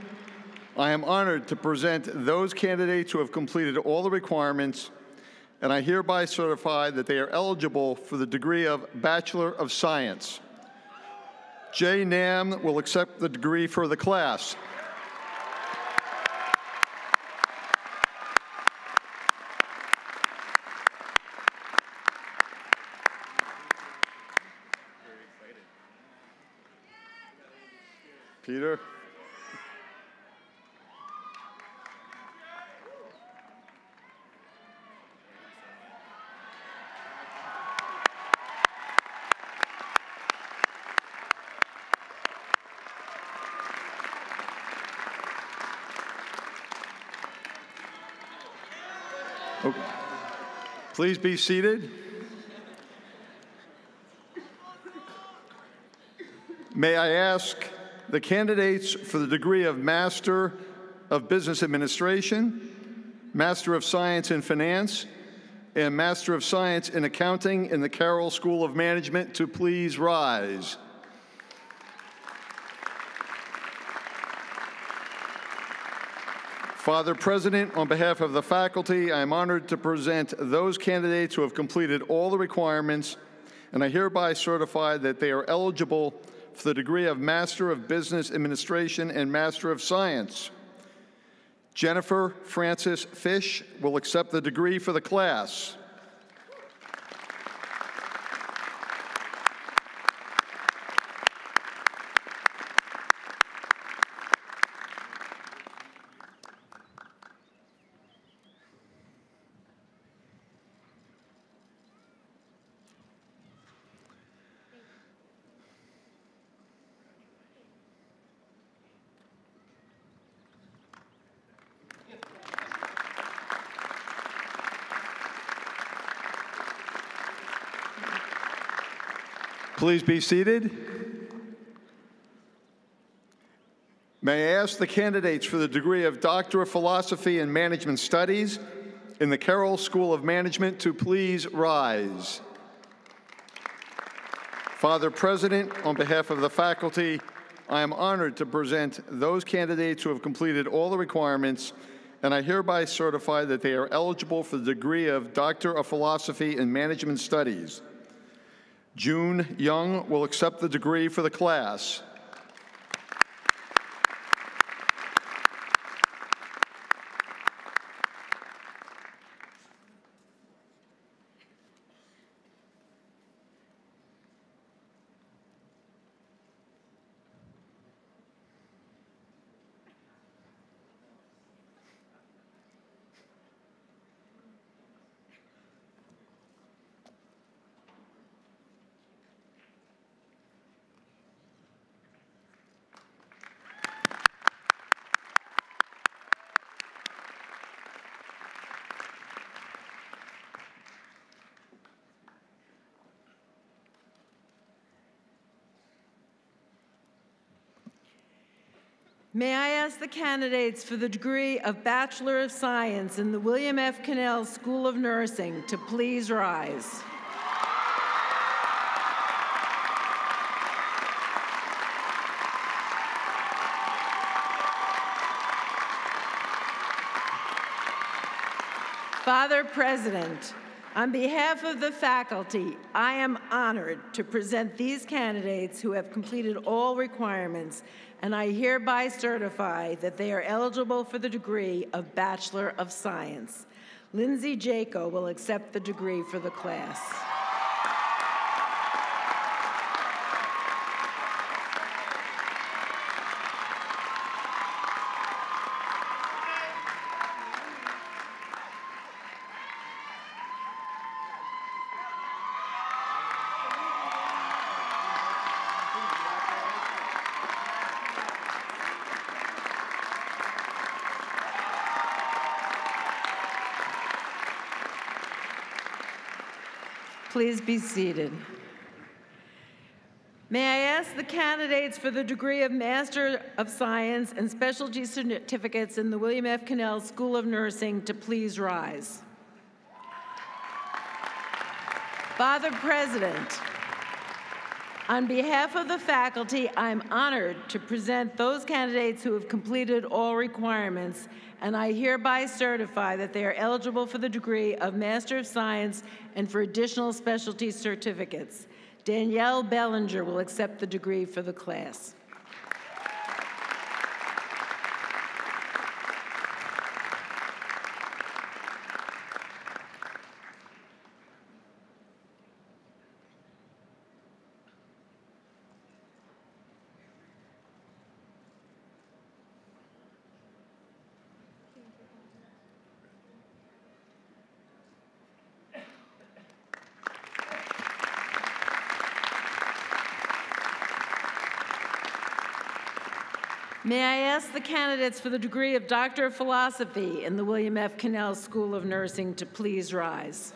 I am honored to present those candidates who have completed all the requirements, and I hereby certify that they are eligible for the degree of Bachelor of Science. Jay Nam will accept the degree for the class. Peter? Okay. Please be seated. May I ask the candidates for the degree of Master of Business Administration, Master of Science in Finance, and Master of Science in Accounting in the Carroll School of Management to please rise. Father President, on behalf of the faculty, I am honored to present those candidates who have completed all the requirements, and I hereby certify that they are eligible for the degree of Master of Business Administration and Master of Science. Jennifer Francis Fish will accept the degree for the class. Please be seated. May I ask the candidates for the degree of Doctor of Philosophy and Management Studies in the Carroll School of Management to please rise. Father President, on behalf of the faculty, I am honored to present those candidates who have completed all the requirements, and I hereby certify that they are eligible for the degree of Doctor of Philosophy and Management Studies. June Young will accept the degree for the class. May I ask the candidates for the degree of Bachelor of Science in the William F. Connell School of Nursing to please rise. Father President, on behalf of the faculty, I am honored to present these candidates who have completed all requirements, and I hereby certify that they are eligible for the degree of Bachelor of Science. Lindsay Jaco will accept the degree for the class. Please be seated. May I ask the candidates for the degree of Master of Science and Specialty Certificates in the William F. Connell School of Nursing to please rise. Father President, on behalf of the faculty, I'm honored to present those candidates who have completed all requirements, and I hereby certify that they are eligible for the degree of Master of Science and for additional specialty certificates. Danielle Bellinger will accept the degree for the class. May I ask the candidates for the degree of Doctor of Philosophy in the William F. Connell School of Nursing to please rise.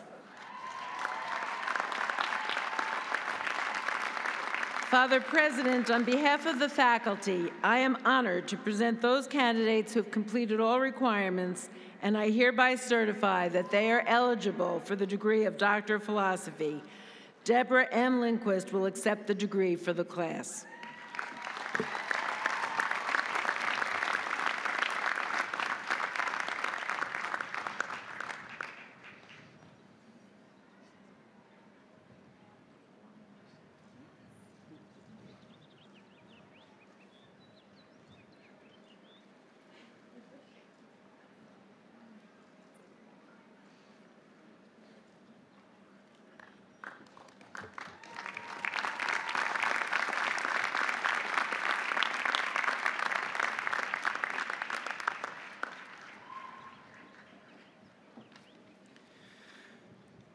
Father President, on behalf of the faculty, I am honored to present those candidates who have completed all requirements, and I hereby certify that they are eligible for the degree of Doctor of Philosophy. Deborah M. Lindquist will accept the degree for the class.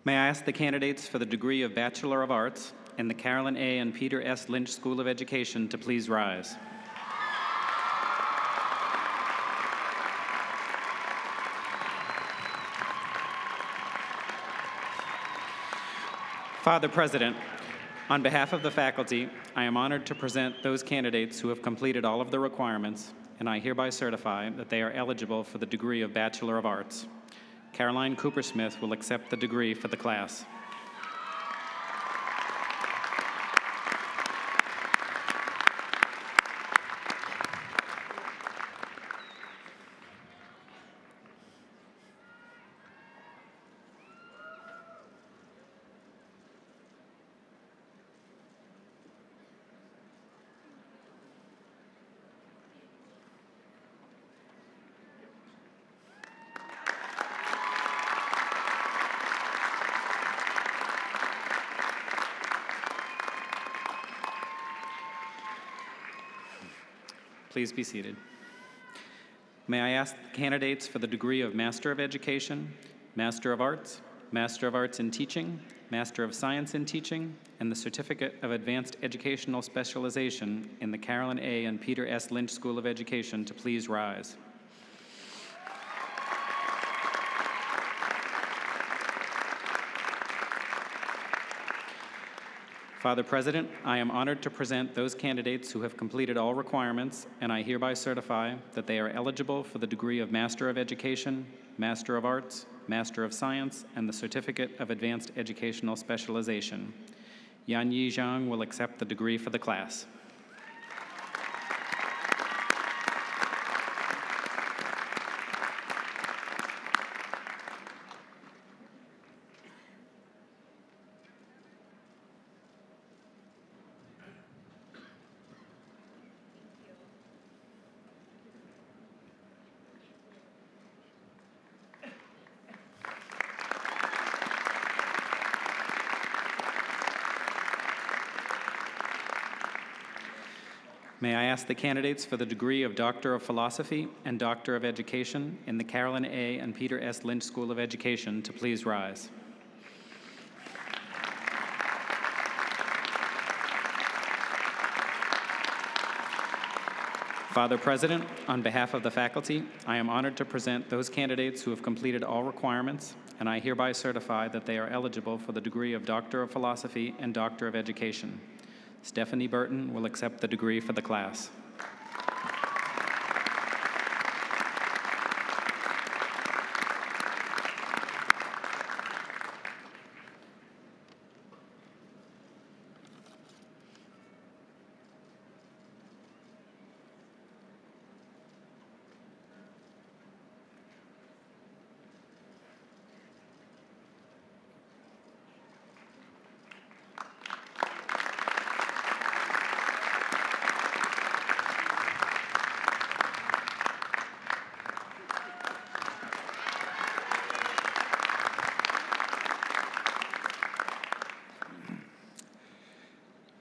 May I ask the candidates for the degree of Bachelor of Arts in the Carolyn A. and Peter S. Lynch School of Education to please rise. Father President, on behalf of the faculty, I am honored to present those candidates who have completed all of the requirements, and I hereby certify that they are eligible for the degree of Bachelor of Arts. Caroline Cooper Smith will accept the degree for the class. Please be seated. May I ask candidates for the degree of Master of Education, Master of Arts, Master of Arts in Teaching, Master of Science in Teaching, and the Certificate of Advanced Educational Specialization in the Carolyn A. and Peter S. Lynch School of Education to please rise. Father President, I am honored to present those candidates who have completed all requirements, and I hereby certify that they are eligible for the degree of Master of Education, Master of Arts, Master of Science, and the Certificate of Advanced Educational Specialization. Yan Yi Zhang will accept the degree for the class. Ask the candidates for the degree of Doctor of Philosophy and Doctor of Education in the Carolyn A. and Peter S. Lynch School of Education to please rise. Father President, on behalf of the faculty, I am honored to present those candidates who have completed all requirements, and I hereby certify that they are eligible for the degree of Doctor of Philosophy and Doctor of Education. Stephanie Burton will accept the degree for the class.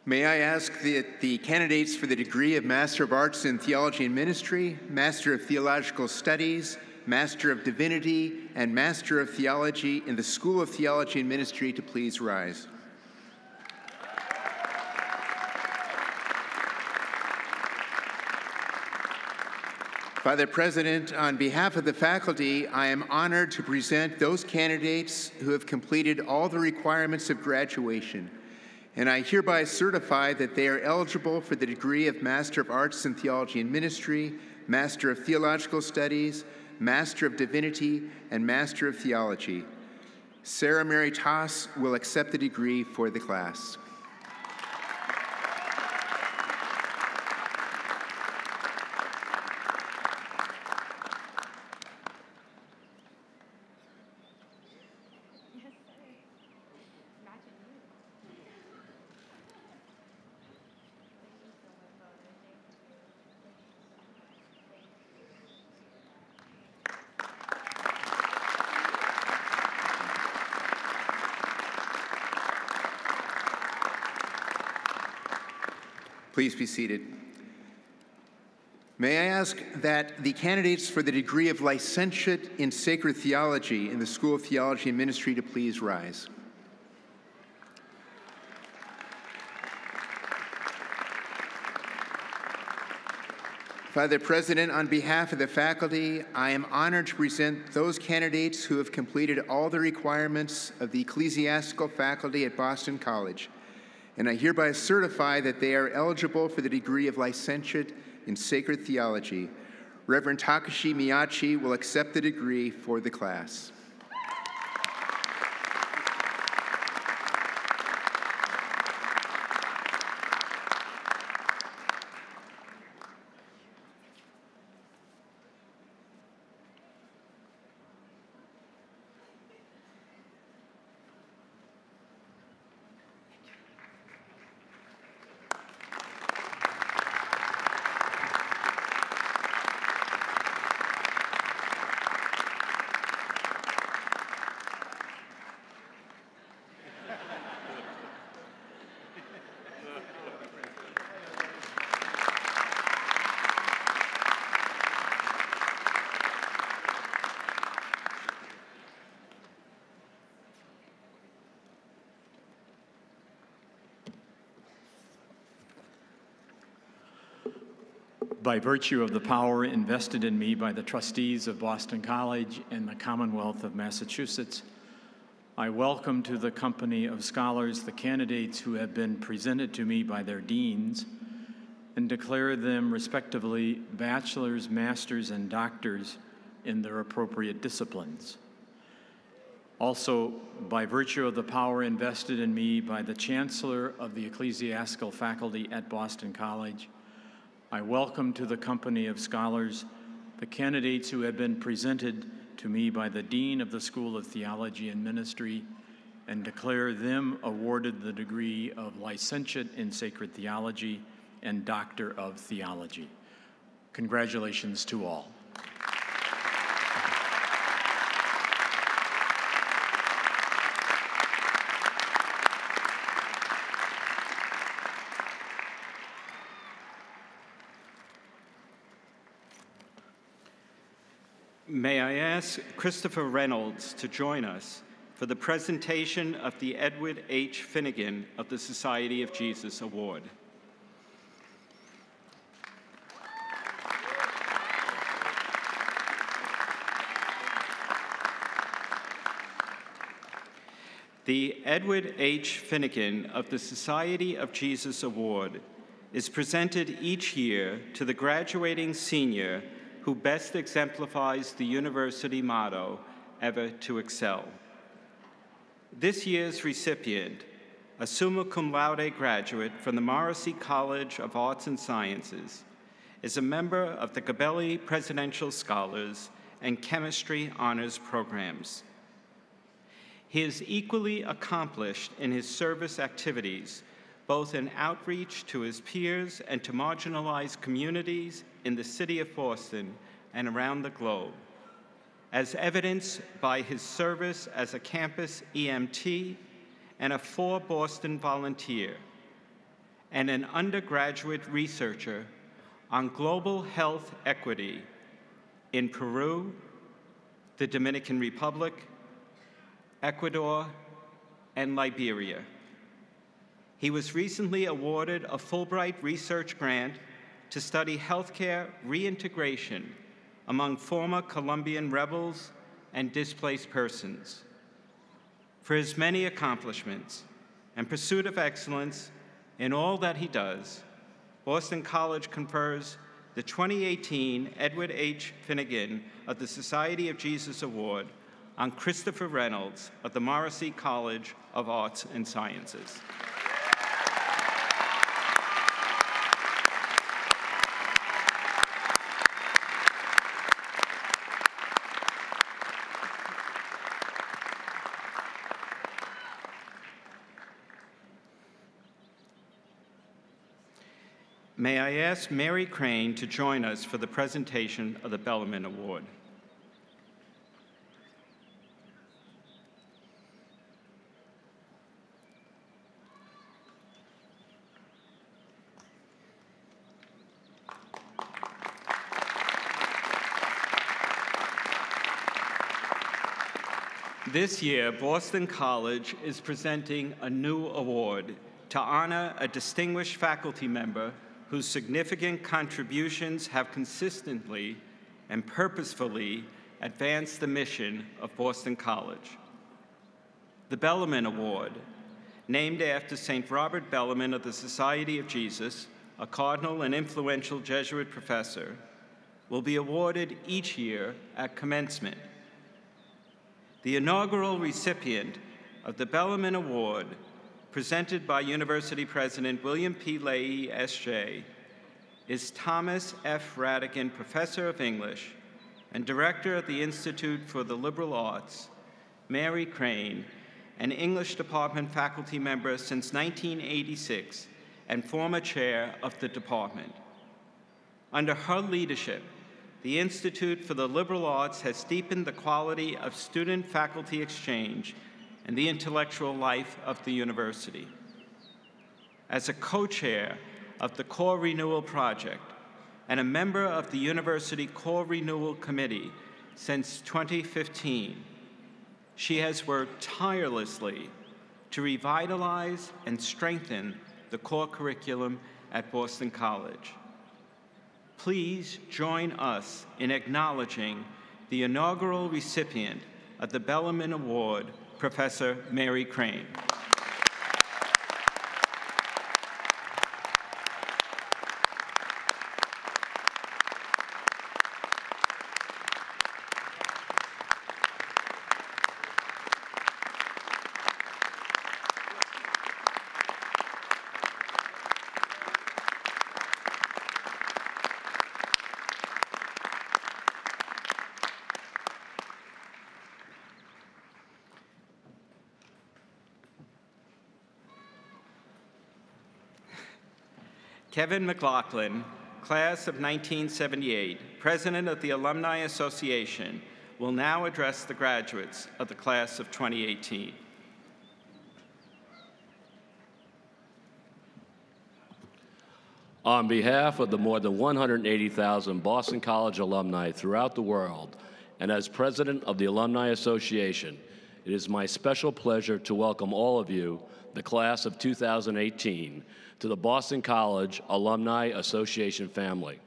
May I ask that the candidates for the degree of Master of Arts in Theology and Ministry, Master of Theological Studies, Master of Divinity, and Master of Theology in the School of Theology and Ministry to please rise. Father President, on behalf of the faculty, I am honored to present those candidates who have completed all the requirements of graduation and I hereby certify that they are eligible for the degree of Master of Arts in Theology and Ministry, Master of Theological Studies, Master of Divinity, and Master of Theology. Sarah Mary Toss will accept the degree for the class. Please be seated. May I ask that the candidates for the degree of licentiate in sacred theology in the School of Theology and Ministry to please rise. Father President, on behalf of the faculty, I am honored to present those candidates who have completed all the requirements of the ecclesiastical faculty at Boston College and I hereby certify that they are eligible for the degree of licentiate in sacred theology. Reverend Takashi Miyachi will accept the degree for the class. By virtue of the power invested in me by the trustees of Boston College and the Commonwealth of Massachusetts, I welcome to the company of scholars the candidates who have been presented to me by their deans and declare them respectively bachelor's, master's, and doctors in their appropriate disciplines. Also, by virtue of the power invested in me by the Chancellor of the Ecclesiastical Faculty at Boston College, I welcome to the company of scholars the candidates who have been presented to me by the Dean of the School of Theology and Ministry and declare them awarded the degree of Licentiate in Sacred Theology and Doctor of Theology. Congratulations to all. May I ask Christopher Reynolds to join us for the presentation of the Edward H. Finnegan of the Society of Jesus Award. The Edward H. Finnegan of the Society of Jesus Award is presented each year to the graduating senior who best exemplifies the university motto, ever to excel. This year's recipient, a summa cum laude graduate from the Morrissey College of Arts and Sciences, is a member of the Gabelli Presidential Scholars and Chemistry Honors Programs. He is equally accomplished in his service activities, both in outreach to his peers and to marginalized communities in the city of Boston and around the globe, as evidenced by his service as a campus EMT and a 4Boston volunteer, and an undergraduate researcher on global health equity in Peru, the Dominican Republic, Ecuador, and Liberia. He was recently awarded a Fulbright research grant to study healthcare reintegration among former Colombian rebels and displaced persons. For his many accomplishments and pursuit of excellence in all that he does, Boston College confers the 2018 Edward H. Finnegan of the Society of Jesus Award on Christopher Reynolds of the Morrissey College of Arts and Sciences. May I ask Mary Crane to join us for the presentation of the Bellarmine Award. This year, Boston College is presenting a new award to honor a distinguished faculty member whose significant contributions have consistently and purposefully advanced the mission of Boston College. The Bellarmine Award, named after St. Robert Bellarmine of the Society of Jesus, a cardinal and influential Jesuit professor, will be awarded each year at commencement. The inaugural recipient of the Bellarmine Award, presented by University President William P. Leahy, S.J., is Thomas F. Rattigan Professor of English and Director of the Institute for the Liberal Arts, Mary Crane, an English Department faculty member since 1986 and former chair of the department. Under her leadership, the Institute for the Liberal Arts has deepened the quality of student faculty exchange and the intellectual life of the university. As a co chair of the Core Renewal Project and a member of the University Core Renewal Committee since 2015, she has worked tirelessly to revitalize and strengthen the core curriculum at Boston College. Please join us in acknowledging the inaugural recipient of the Bellarmine Award, Professor Mary Crane. Kevin McLaughlin, class of 1978, president of the Alumni Association, will now address the graduates of the class of 2018. On behalf of the more than 180,000 Boston College alumni throughout the world, and as president of the Alumni Association, it is my special pleasure to welcome all of you, the class of 2018, to the Boston College Alumni Association family.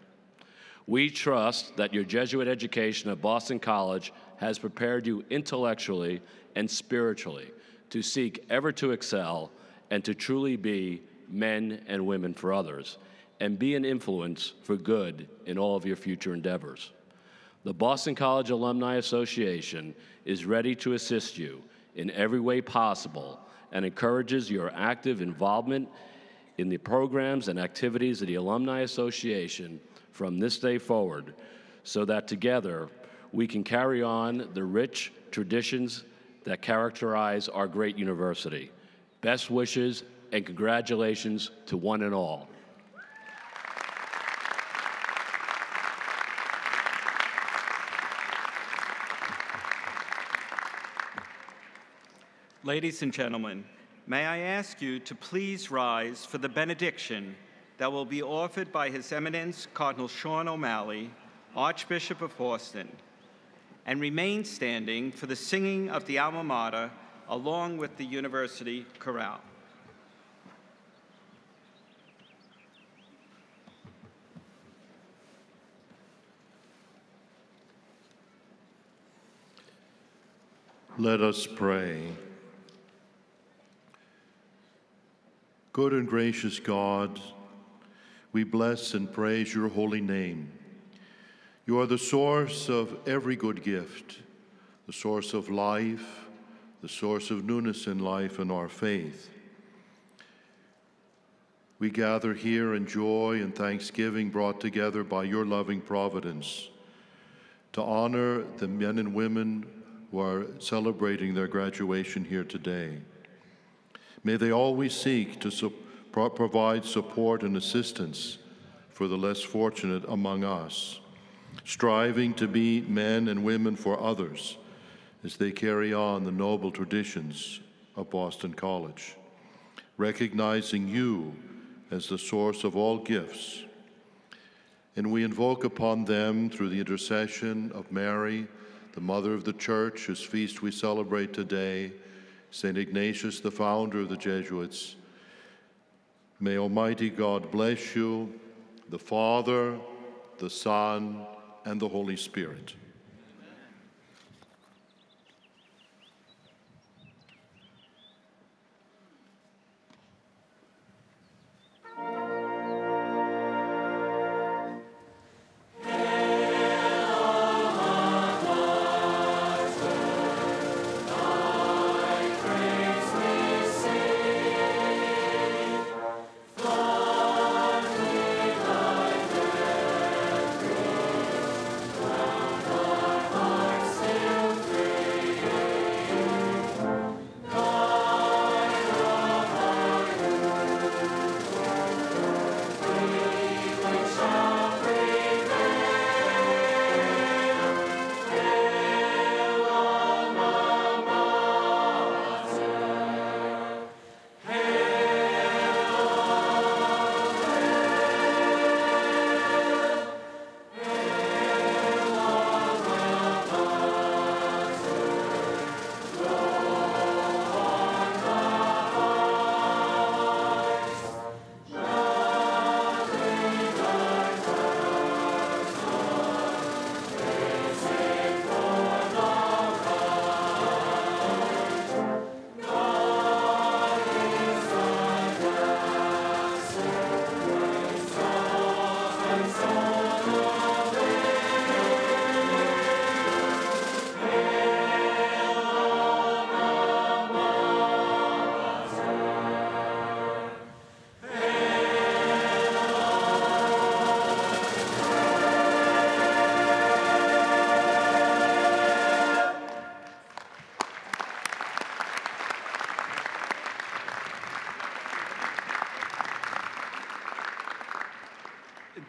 We trust that your Jesuit education at Boston College has prepared you intellectually and spiritually to seek ever to excel and to truly be men and women for others, and be an influence for good in all of your future endeavors. The Boston College Alumni Association is ready to assist you in every way possible and encourages your active involvement in the programs and activities of the Alumni Association from this day forward so that together we can carry on the rich traditions that characterize our great university. Best wishes and congratulations to one and all. Ladies and gentlemen, may I ask you to please rise for the benediction that will be offered by His Eminence Cardinal Sean O'Malley, Archbishop of Boston, and remain standing for the singing of the alma mater along with the university chorale. Let us pray. Good and gracious God, we bless and praise your holy name. You are the source of every good gift, the source of life, the source of newness in life and our faith. We gather here in joy and thanksgiving brought together by your loving providence to honor the men and women who are celebrating their graduation here today. May they always seek to su pro provide support and assistance for the less fortunate among us, striving to be men and women for others as they carry on the noble traditions of Boston College, recognizing you as the source of all gifts. And we invoke upon them through the intercession of Mary, the Mother of the Church, whose feast we celebrate today, St. Ignatius, the founder of the Jesuits. May Almighty God bless you, the Father, the Son, and the Holy Spirit.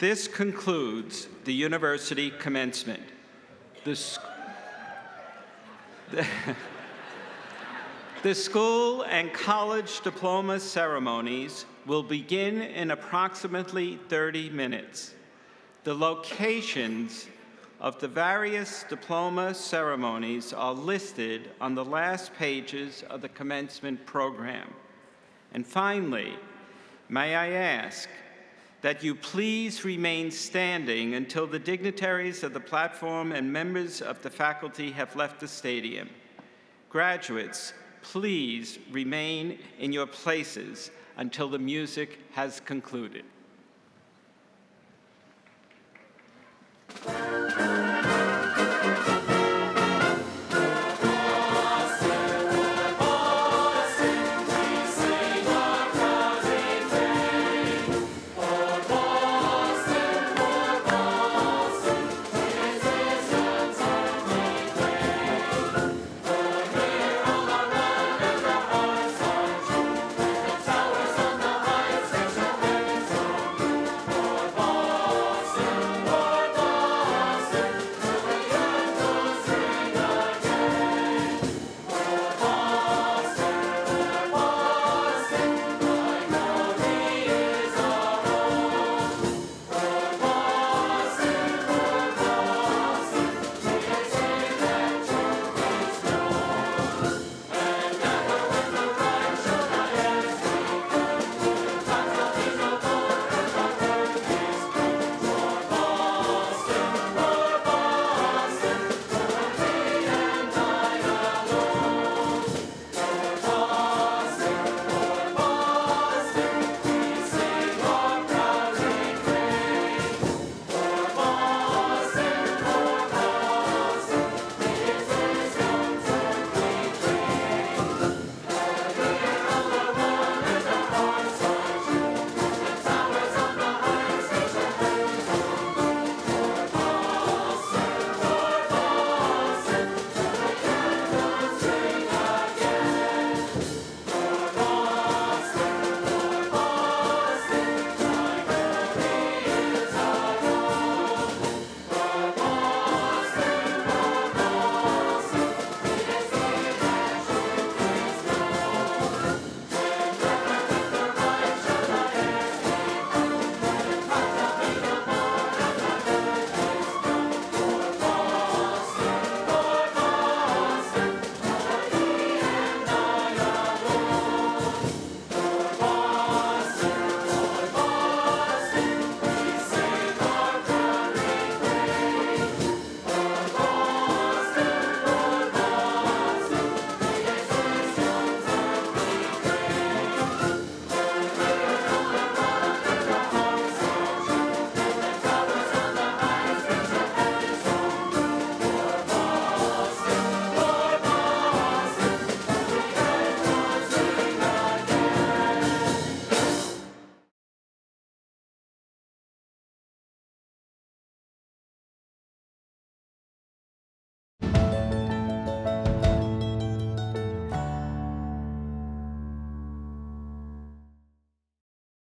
This concludes the university commencement. The, sc- [LAUGHS] the, school and college diploma ceremonies will begin in approximately 30 minutes. The locations of the various diploma ceremonies are listed on the last pages of the commencement program. And finally, may I ask that you please remain standing until the dignitaries of the platform and members of the faculty have left the stadium. Graduates, please remain in your places until the music has concluded.